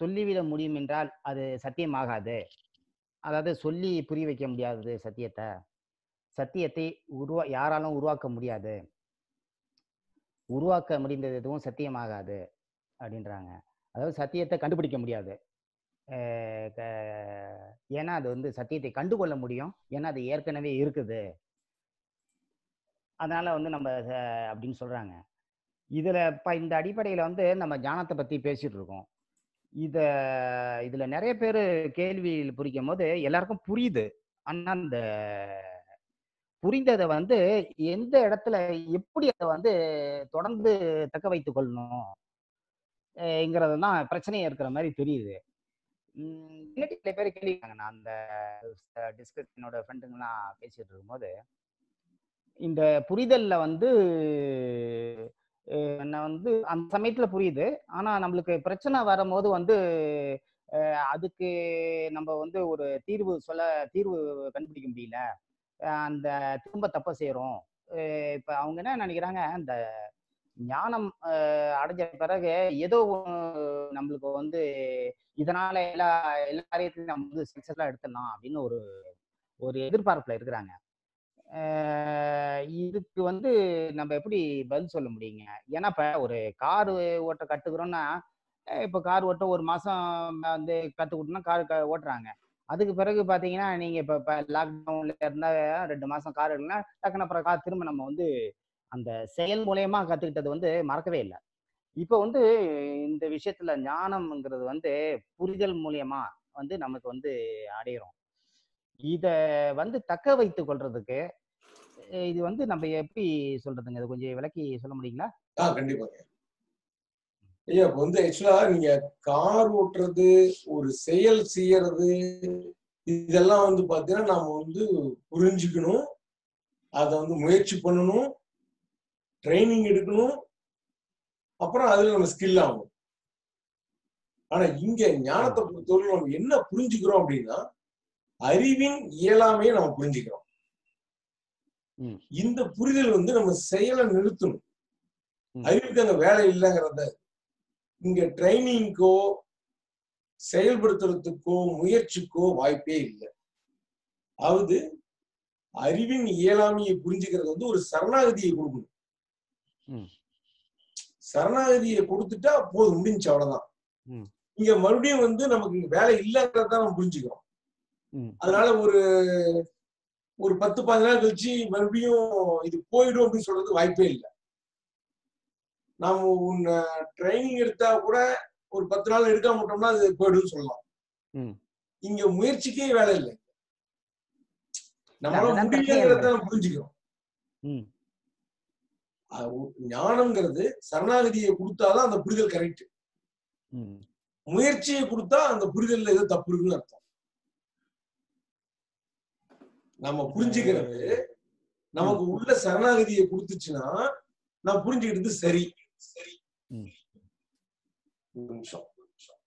சொல்லிவிட முடியும் என்றால் அது சத்தியமாகாது. அதாவது சொல்லி புரிய வைக்க முடியாதது சத்தியத்தை. சத்தியத்தை உருவா யாராலும் உருவாக்க முடியாது. உருவாக்க முடிந்தது எதுவும் சத்தியமாகாது அப்படின்றாங்க. அதாவது சத்தியத்தை கண்டுபிடிக்க முடியாது. ஏன்னா அது வந்து சத்தியத்தை கண்டுகொள்ள முடியும். ஏன்னா அது ஏற்கனவே இருக்குது. அதனால வந்து நம்ம அப்படின்னு சொல்றாங்க. இதில் இப்போ இந்த அடிப்படையில் வந்து நம்ம ஞானத்தை பற்றி பேசிகிட்டு இருக்கோம். இதை இதில் நிறைய பேர் கேள்வியில் புரிக்கும் போது எல்லாருக்கும் புரியுது. ஆனால் அந்த புரிந்ததை வந்து எந்த இடத்துல எப்படி அதை வந்து தொடர்ந்து தக்க வைத்து கொள்ளணும் ங்கிறது தான் பிரச்சனையே இருக்கிற மாதிரி தெரியுது. இல்லாட்டி சில பேர் கேள்விக்காங்க நான் அந்த டிஸ்கஷனோட ஃப்ரெண்டுங்கெல்லாம் பேசிட்டு இருக்கும்போது இந்த புரிதல்ல வந்து நான் வந்து அந்த சமயத்துல புரியுது. ஆனா நம்மளுக்கு பிரச்சனை வரும்போது வந்து அதுக்கு நம்ம வந்து ஒரு தீர்வு சொல்ல தீர்வு கண்டுபிடிக்க முடியல. அந்த திரும்ப தப்ப செய்யறோம் இப்ப அவங்க என்ன நினைக்கிறாங்க அந்த ஞானம் அடைஞ்ச பிறகு ஏதோ நம்மளுக்கு வந்து இதனால எல்லா எல்லா காரியத்திலையும் நம்ம வந்து சக்சஸ்ஃபுல்லா எடுத்துடலாம் அப்படின்னு ஒரு ஒரு எதிர்பார்ப்புல இருக்கிறாங்க. இதுக்கு வந்து நம்ம எப்படி பதில் சொல்ல முடியுங்க? ஏன்னா இப்போ ஒரு கார் ஓட்ட கற்றுக்குறோன்னா இப்போ கார் ஓட்ட ஒரு மாதம் வந்து கற்றுக்கிட்டோம்னா கார் க ஓட்டுறாங்க. அதுக்கு பிறகு பார்த்தீங்கன்னா நீங்கள் இப்போ இப்போ லாக்டவுனில் இருந்தால் ரெண்டு மாதம் கார் எடுக்கலன்னா டக்குனு அப்புறம் கார் திரும்ப நம்ம வந்து அந்த செயல் மூலயமா கற்றுக்கிட்டது வந்து மறக்கவே இல்லை. இப்போ வந்து இந்த விஷயத்தில் ஞானம்ங்கிறது வந்து புரிதல் மூலியமா வந்து நமக்கு வந்து அடையிறோம். இத வந்து தக்க வைத்து கொள்றதுக்கு இது வந்து நம்ம எப்படி சொல்றதுங்க? இது கொஞ்சம் விளக்கி சொல்ல முடியுங்களா? ஆ கண்டிப்பாங்க ஐயா இப்போ வந்து ஆக்சுவலா நீங்க கார் ஓட்டுறது ஒரு செயல் செய்யறது இதெல்லாம் வந்து பாத்தீங்கன்னா நாம வந்து புரிஞ்சுக்கணும். அதை வந்து முயற்சி பண்ணணும். ட்ரைனிங் எடுக்கணும். அப்புறம் அதுல நம்ம ஸ்கில் ஆகும் ஆனா இங்க ஞானத்தை பொறுத்தவரை நம்ம என்ன புரிஞ்சுக்கிறோம் அப்படின்னா அறிவின் இயலாமையை நம்ம புரிஞ்சுக்கிறோம். இந்த புரிதல் வந்து நம்ம செயலை நிறுத்தணும். அறிவுக்கு அங்க வேலை இல்லைங்கிறத இங்க ட்ரைனிங்கோ செயல்படுத்துறதுக்கோ முயற்சிக்கோ வாய்ப்பே இல்லை அதாவது அறிவின் இயலாமையை புரிஞ்சுக்கிறது வந்து ஒரு சரணாகதியை கொடுக்கணும். சரணாகதியை கொடுத்துட்டா போதும் முடிஞ்சு அவ்வளவுதான். இங்க மறுபடியும் வந்து நமக்கு இங்க வேலை இல்லைங்கிறத நம்ம புரிஞ்சுக்கிறோம். அதனால ஒரு ஒரு பத்து பதினஞ்சு நாள் கழிச்சு மறுபடியும் இது போயிடும் அப்படின்னு சொல்றது வாய்ப்பே இல்லை. நாம உன்னை ட்ரைனிங் எடுத்தா கூட ஒரு பத்து நாள் எடுக்காம விட்டோம்னா அது போயிடும்னு சொல்லலாம். இங்க முயற்சிக்கே வேலை இல்லை. நம்மளால முடியலங்கிறத புரிஞ்சுக்கிறோம். ஞானம்ங்கிறது சரணாகதியை கொடுத்தாதான் அந்த புரிதல் கரெக்ட் முயற்சியை கொடுத்தா அந்த புரிதல்ல ஏதோ தப்பு இருக்குன்னு அர்த்தம். நம்ம புரிஞ்சுக்கிறது நமக்கு உள்ள சரணாகதியை கொடுத்துச்சுன்னா நான் புரிஞ்சுக்கிட்டது சரி. சரி நிமிஷம் ஒரு நிமிஷம்.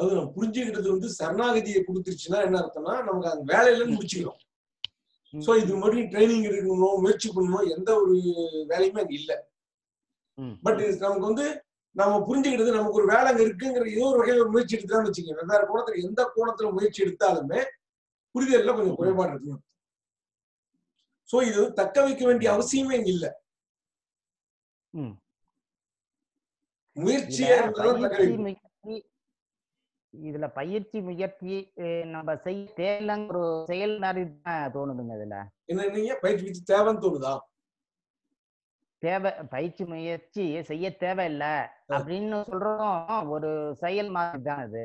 அது நம்ம புரிஞ்சுக்கிட்டது வந்து சரணாகதியை கொடுத்துருச்சுன்னா என்ன அர்த்தம்னா நமக்கு அந்த வேலையில முடிச்சுக்கிறோம். சோ இது மறுபடியும் ட்ரைனிங் எடுக்கணும் முயற்சி பண்ணணும் எந்த ஒரு வேலையுமே அங்க இல்ல. பட் நமக்கு வந்து நம்ம புரிஞ்சுக்கிட்டது நமக்கு ஒரு வேலை அங்க இருக்குங்கிற ஏதோ ஒரு வகையில முயற்சி எடுத்துதான் வச்சுக்கோங்க வெவ்வேறு கோணத்துல எந்த கோணத்துல முயற்சி எடுத்தாலுமே புரிதல்ல கொஞ்சம் குறைபாடு இருக்குன்னு சோ இது தக்க வைக்க வேண்டிய அவசியமே இங்க இல்ல. முயற்சியா தக்க வைக்கணும் இதுல பயிற்சி முயற்சி நம்ம செய்ய தேவையில்லைங்கிற ஒரு செயல் மாதிரி தான் தோணுதுங்க இதுல? என்ன பயிற்சி பயிற்சி தேவைன்னு தோணுதா? தேவை பயிற்சி முயற்சி செய்ய தேவையில்லை அப்படின்னு சொல்றதும் ஒரு செயல் மாதிரி தான் இது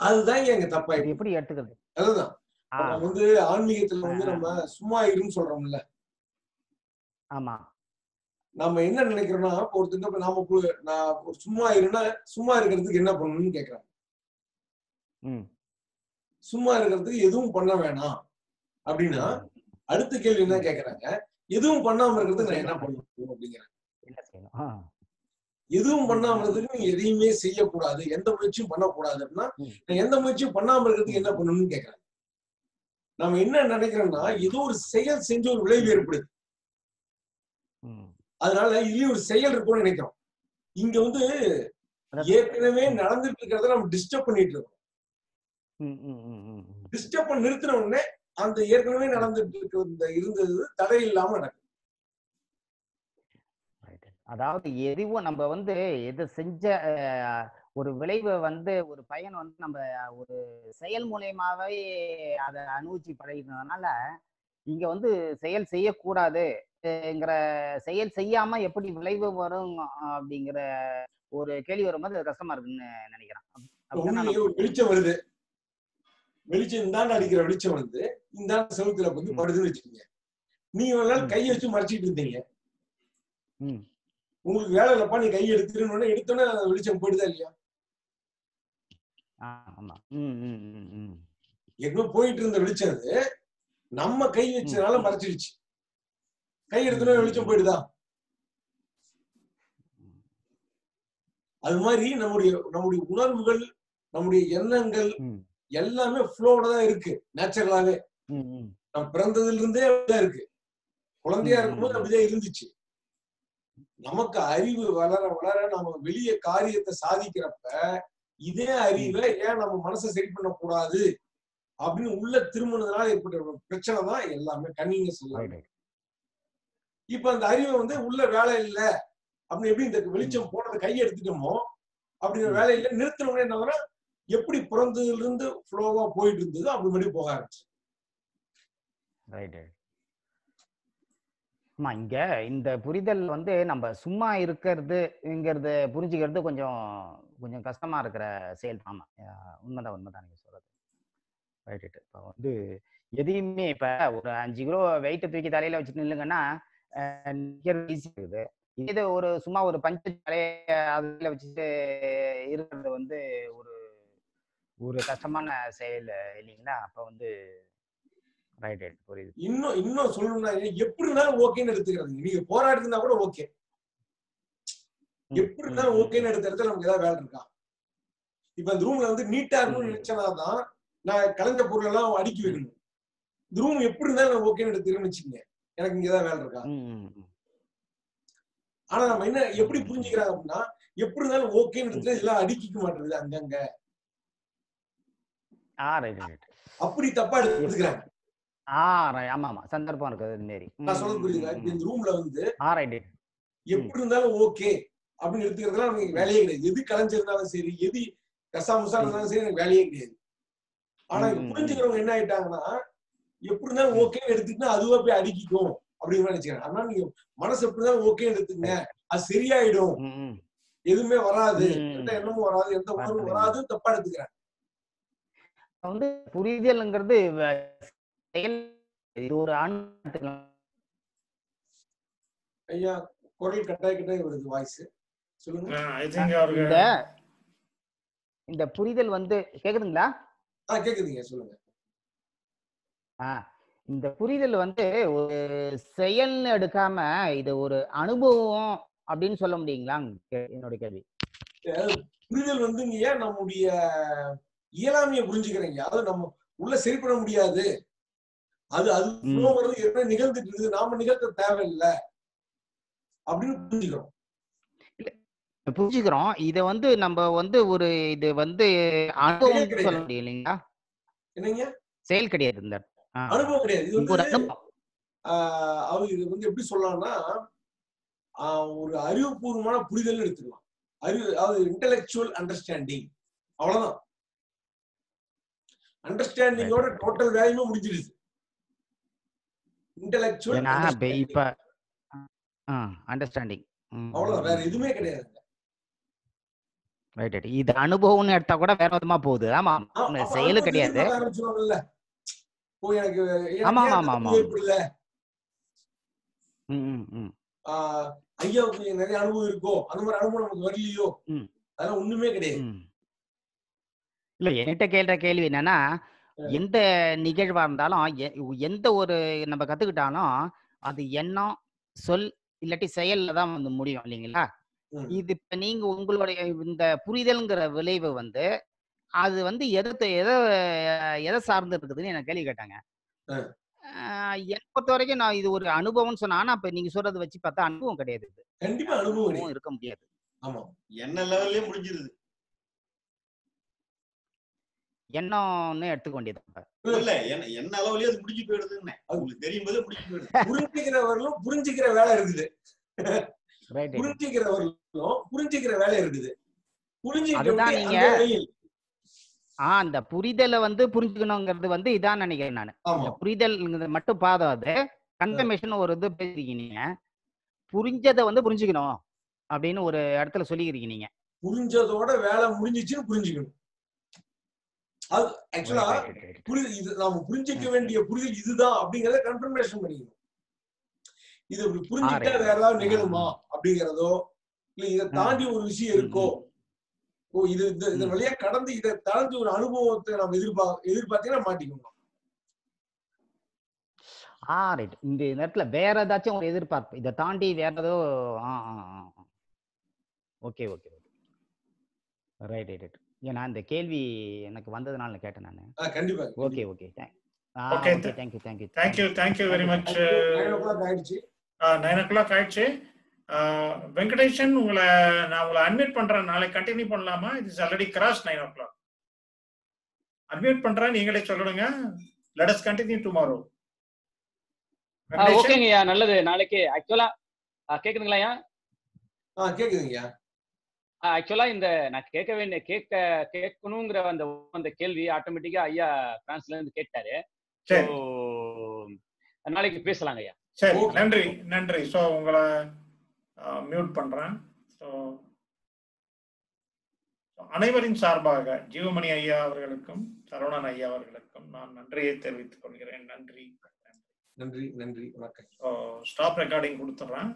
அதுதான் எங்க தப்பாயிடுது எப்படி எடுத்துக்கிறது? அதுதான். வந்து ஆன்மீகத்துல வந்து நம்ம சும்மா இருன்னு சொல்றோம்ல. ஆமா. நம்ம என்ன நினைக்கிறோம்னா இப்ப நாம நான் சும்மா இருன்னா சும்மா இருக்கிறதுக்கு என்ன பண்ணணும்னு கேக்குறாங்க. சும்மா இருக்கிறதுக்கு எதுவும் பண்ண வேணாம். அப்படின்னா அடுத்த கேள்வி என்ன கேக்குறாங்க? எதுவும் பண்ணாம இருக்கிறதுக்கு நான் என்ன பண்ணணும் அப்படிங்கிறாங்க. எதுவும் பண்ணாம இருக்கிறதுக்கு நீங்க எதையுமே செய்யக்கூடாது. எந்த முயற்சியும் பண்ணக்கூடாது அப்படின்னா. நான் எந்த முயற்சியும் பண்ணாம இருக்கிறதுக்கு என்ன பண்ணணும்னு கேக்குறாங்க. நம்ம என்ன நினைக்கிறோம்னா ஏதோ ஒரு செயல் செஞ்சு ஒரு விளைவு ஏற்படுது. அதனால இதுலயும் ஒரு செயல் இருக்கும்னு நினைக்கிறோம். இங்க வந்து. ஏற்கனவே நடந்துட்டு இருக்கிறத நம்ம டிஸ்டர்ப் பண்ணிட்டு இருக்கோம். டிஸ்டர்ப் பண்ண நிறுத்தின உடனே அந்த ஏற்கனவே நடந்துட்டு இருக்கிற இந்த இருந்தது தடை இல்லாம நடக்கும். அதாவது எதுவும் நம்ம வந்து எது செஞ்ச ஒரு விளைவை வந்து ஒரு பயன் வந்து நம்ம ஒரு செயல் மூலியமாவே அதை அனுபவிச்சு பழகினதுனால இங்க வந்து செயல் செய்யக்கூடாதுங்கிற செயல் செய்யாம எப்படி விளைவு வரும் அப்படிங்கிற ஒரு கேள்வி வரும்போது அது கஷ்டமா இருக்குன்னு நினைக்கிறேன். வெளிச்சம் வருது. வெளிச்சம் இந்தாண்ட அடிக்கிற வெளிச்சம் வந்து இந்தாண்ட செவுத்துல வந்து படுதுன்னு வச்சுக்கோங்க. நீங்க ஒரு நாள். கையை வச்சு மறைச்சிட்டு இருந்தீங்க. உங்களுக்கு வேலை இல்லப்பா நீ கை எடுத்துருன்னு எடுத்தோன்னே வெளிச்சம் போயிடுதா இல்லையா? ஏற்கனவே போயிட்டு இருந்த வெளிச்சம் அது. நம்ம கை வச்சதுனால மறைச்சிடுச்சு. கை எடுத்தோன்னே வெளிச்சம் போயிடுதா? அது மாதிரி நம்முடைய நம்முடைய உணர்வுகள் நம்முடைய எண்ணங்கள் எல்லாமே ஃப்ளோட தான் இருக்கு. நேச்சுரலாவே நம்ம பிறந்ததுல இருந்தே அப்படிதான் இருக்கு. குழந்தையா இருக்கும்போது. அப்படிதான் இருந்துச்சு. நமக்கு அறிவு வளர வளர நம்ம வெளிய காரியத்தை சாதிக்கிறப்ப இதே அறிவை ஏன் நம்ம மனசை சரி பண்ணக்கூடாது? அப்படின்னு உள்ள திரும்பினதுனால ஏற்பட்ட பிரச்சனை தான் எல்லாமே எல்லாமே. ரைட் இப்ப அந்த அறிவை வந்து உள்ள வேலை இல்ல. அப்படின்னு எப்படி இந்த வெளிச்சம் போனதை கை எடுத்துட்டோமோ அப்படிங்கிற. வேலை இல்ல. நிறுத்தினோடனே என்ன எப்படி பிறந்ததுலேருந்து ஃப்ளோவா போயிட்டு இருந்தது அப்படி மறுபடியும் போக ஆரம்பிச்சு. ரைட் ரைட் ஆமா இங்க இந்த புரிதல் வந்து நம்ம சும்மா இருக்கிறதுங்கிறது புரிஞ்சுக்கிறது கொஞ்சம் கொஞ்சம் கஷ்டமா இருக்கிற செயல். ஆமா உண்மைதான் உண்மைதான் நீங்க சொல்றது. ரைட் இப்போ வந்து எதையுமே இப்ப ஒரு அஞ்சு கிலோ வெயிட்டை தூக்கி தலையில வச்சுட்டு நில்லுங்கன்னா ஈஸி இருக்குது. இது ஒரு சும்மா ஒரு பஞ்சு தலையில அதுல வச்சுட்டு இருக்கிறது வந்து ஒரு ஒரு கஷ்டமான செயல் இல்லைங்களா? அப்ப வந்து ரைட் ரைட் புரியுது. இன்னும் இன்னும் சொல்லணும்னா எப்படி இருந்தாலும் ஓகேன்னு எடுத்துக்கிறது. நீங்க போராடி இருந்தா கூட ஓகே எப்படி இருந்தாலும் ஓகேன்னு எடுத்த இடத்துல நமக்கு ஏதாவது வேலை இருக்கா? இப்ப இந்த ரூம்ல வந்து நீட்டா இருக்கணும்னு. நினைச்சனாதான் நான் கலந்த பொருள் எல்லாம் அடுக்கி வைக்கணும். இந்த ரூம் எப்படி இருந்தாலும் நான் ஓகேன்னு எடுத்துக்கிறேன்னு வச்சுக்கோங்க. எனக்கு இங்க ஏதாவது வேலை இருக்கா. ஆனா நம்ம என்ன எப்படி. புரிஞ்சுக்கிறாங்க அப்படின்னா எப்படி இருந்தாலும் ஓகேன்னு எடுத்துல இதெல்லாம் அடுக்கிக்க மாட்டேங்குது அங்கங்க. ஆ ரைட் ரைட் அப்படி தப்பா எடுத்துக்கிறாங்க ஆ. ஆமா ஆமா. சந்தர்ப்பம் இருக்குது இது மாரி. நான் சொல்றது புரியுதுங்களா? இந்த ரூம்ல வந்து ஆ ரைட் எப்படி இருந்தாலும் ஓகே அப்படின்னு எடுத்துக்கிறதுலாம் எனக்கு வேலையே கிடையாது. எது கலைஞ்சிருந்தாலும் சரி எது கசா முசா இருந்தாலும் சரி எனக்கு வேலையே கிடையாது. ஆனா புரிஞ்சுக்கிறவங்க என்ன ஆயிட்டாங்கன்னா எப்படி இருந்தாலும் ஓகே எடுத்துக்கிட்டா அதுவா போய் அடிக்கிக்கும் அப்படின்னு நினைச்சுக்கிறேன் அதனால நீங்க மனசு எப்படி இருந்தாலும் ஓகே எடுத்துங்க அது சரியாயிடும். எதுவுமே வராது. எந்த எண்ணமும் வராது. எந்த உணர்வும் வராது. வராது தப்பா எடுத்துக்கிறேன் வந்து புரிதல்ங்கிறது செயல் இது ஒரு ஐயா குரல் கட்டாய கட்டாய வருது வாய்ஸ் சொல்லுங்க. ஐ திங்க் அவருக்கு இந்த இந்த புரிதல் வந்து கேக்குதுங்களா? கேக்குதுங்க சொல்லுங்க. ஆ இந்த புரிதல் வந்து ஒரு செயல்னு எடுக்காம இது ஒரு அனுபவம் அப்படின்னு சொல்ல முடியுங்களா? என்னோட கேள்வி. புரிதல் வந்து நம்முடைய இயலாமைய புரிஞ்சுக்கிறீங்க. அதாவது நம்ம உள்ள சரி பண்ண முடியாது. அது அது வருது என்ன நிகழ்ந்துட்டு இருக்குது. நாம நிகழ்த்த தேவையில்லை. அப்படின்னு புரிஞ்சுக்கிறோம். புரிஞ்சுக்கிறோம். இத வந்து நம்ம வந்து ஒரு இது வந்து அனுபவம். சொல்ல முடியும் இல்லைங்களா? என்னங்க? செயல் கிடையாது இந்த. அனுபவம் கிடையாது. இது ஒரு வந்து அவர் இது வந்து எப்படி சொல்லலாம்னா ஒரு அறிவுபூர்வமான புரிதல் எடுத்துக்கலாம். அறிவு அதாவது இன்டெலெக்சுவல் அண்டர்ஸ்டாண்டிங் அவ்வளவுதான். அண்டர்ஸ்டாண்டிங்கோட டோட்டல் வேலையுமே முடிஞ்சிடுது இன்டெலெக்சுவல் இப்ப அண்டர்ஸ்டாண்டிங் அவ்வளவுதான். வேற எதுவுமே கிடையாது. ரைட் ரைட் இது அனுபவம்னு எடுத்தா கூட வேற விதமா போகுது. ஆமா செயலு கிடையாது. ஆமா, ஆமா, ஆமா, ஐயாவுக்கு நிறைய அனுபவம் இருக்கோ? அந்த மாதிரி அனுபவம் நமக்கு வரலையோ. அதெல்லாம் ஒண்ணுமே கிடையாது. இல்ல என்கிட்ட கேள்ற கேள்வி என்னன்னா எந்த நிகழ்வா இருந்தாலும் எந்த ஒரு நம்ம கத்துக்கிட்டாலும் அது எண்ணம் சொல் இல்லாட்டி செயல்ல தான் வந்து முடியும் இல்லைங்களா. இது இப்ப நீங்க உங்களுடைய இந்த புரிதல்ங்கிற விளைவு வந்து அது வந்து எதை எதை எதை சார்ந்து இருக்குதுன்னு எனக்கு கேள்வி கேட்டாங்க. என்னை பொறுத்த வரைக்கும் நான் இது ஒரு அனுபவம்னு சொன்னா ஆனா இப்ப நீங்க சொல்றதை வச்சு பார்த்தா அனுபவம் கிடையாது. கண்டிப்பா அனுபவம் இருக்க முடியாது. ஆமா. என்ன லெவல்லயே முடிஞ்சிருது. எண்ணம்னு எடுத்துக்க வேண்டியது அப்ப. இல்ல என்ன என்ன அளவுலயே அது முடிஞ்சு போயிடுதுன்னு. உங்களுக்கு தெரியும் போதே முடிஞ்சு போயிடுது. [laughs] புரிஞ்சுக்கிறவர்களும் புரிஞ்சுக்கிற வேலை இருக்குது. புரிஞ்சுக்கிறவர்களும் புரிஞ்சுக்கிற வேலை இருக்குது. புரிஞ்சுக்கிட்ட அதுதான் உடனே நீங்க அந்த வழியில் ஆ அந்த புரிதலை வந்து புரிஞ்சுக்கணுங்கிறது வந்து இதான் நினைக்கிறேன் நான். புரிதல் மட்டும் பாதம் அது கன்ஃபர்மேஷன் ஒரு இது பேசிருக்கீங்க புரிஞ்சதை வந்து புரிஞ்சுக்கணும் அப்படின்னு ஒரு இடத்துல சொல்லிக்கிறீங்க நீங்க. புரிஞ்சதோட வேலை முடிஞ்சிச்சுன்னு புரிஞ்சுக்கணும். அது ஆக்சுவலா. புரிதல் இது நாம புரிஞ்சிக்க வேண்டிய புரிதல் இதுதான் அப்படிங்கறத கன்ஃபர்மேஷன் பண்ணிக்கணும். இது இப்படி புரிஞ்சுக்கிட்டா. வேற ஏதாவது நிகழுமா அப்படிங்கறதோ இல்ல இதை தாண்டி ஒரு விஷயம் இருக்கோ ஓ இது இந்த இந்த. வழியா கடந்து இதை தாண்டி ஒரு அனுபவத்தை நம்ம எதிர்பார்க்க எதிர்பார்த்தீங்கன்னா மாட்டிக்கணும். ஆ ரைட் இந்த நேரத்துல வேற ஏதாச்சும் ஒரு எதிர்பார்ப்பு இதை தாண்டி வேற ஏதோ okay okay right right right ஏன்னா இந்த கேள்வி எனக்கு வந்ததுனால நான் கேட்டேன் நான். கண்டிப்பா okay okay. Thank ah Okay, okay. th- thank you thank you thank you thank you very much nine o'clock ஆயிடுச்சு. நைன் ஓ கிளாக் ஆயிடுச்சு. ஆஹ் வெங்கடேஷன் உங்களை நான் உங்களை அட்மிட் பண்றேன். நாளைக்கு கண்டினியூ பண்ணலாமா? It's already cross nine o'clock admit பண்றேன். நீங்களே சொல்லுங்க. லெட் அஸ் கண்டினியூ டுமாரோ ஓகேங்கய்யா. நல்லது. நாளைக்கு ஆக்சுவலா கேக்குதுங்களாய்யா? ஆ கேக்குதுங்கய்யா. ஆக்சுவலா இந்த நான் கேட்க வேண்டிய கேட்க கேட்கணுங்கிற அந்த அந்த கேள்வி ஆட்டோமேட்டிக்கா ஐயா பிரான்ஸ்ல இருந்து கேட்டாரு. நாளைக்கு பேசலாங்க ஐயா. சரி. நன்றி நன்றி. ஸோ உங்களை மியூட் பண்றேன். ஸோ அனைவரின் சார்பாக ஜீவமணி ஐயா அவர்களுக்கும் சரவணன் ஐயா அவர்களுக்கும் நான் நன்றியை தெரிவித்துக் கொள்கிறேன். நன்றி. நன்றி நன்றி வணக்கம். ஸோ ஸ்டாப் ரெக்கார்டிங் கொடுத்துட்றேன்.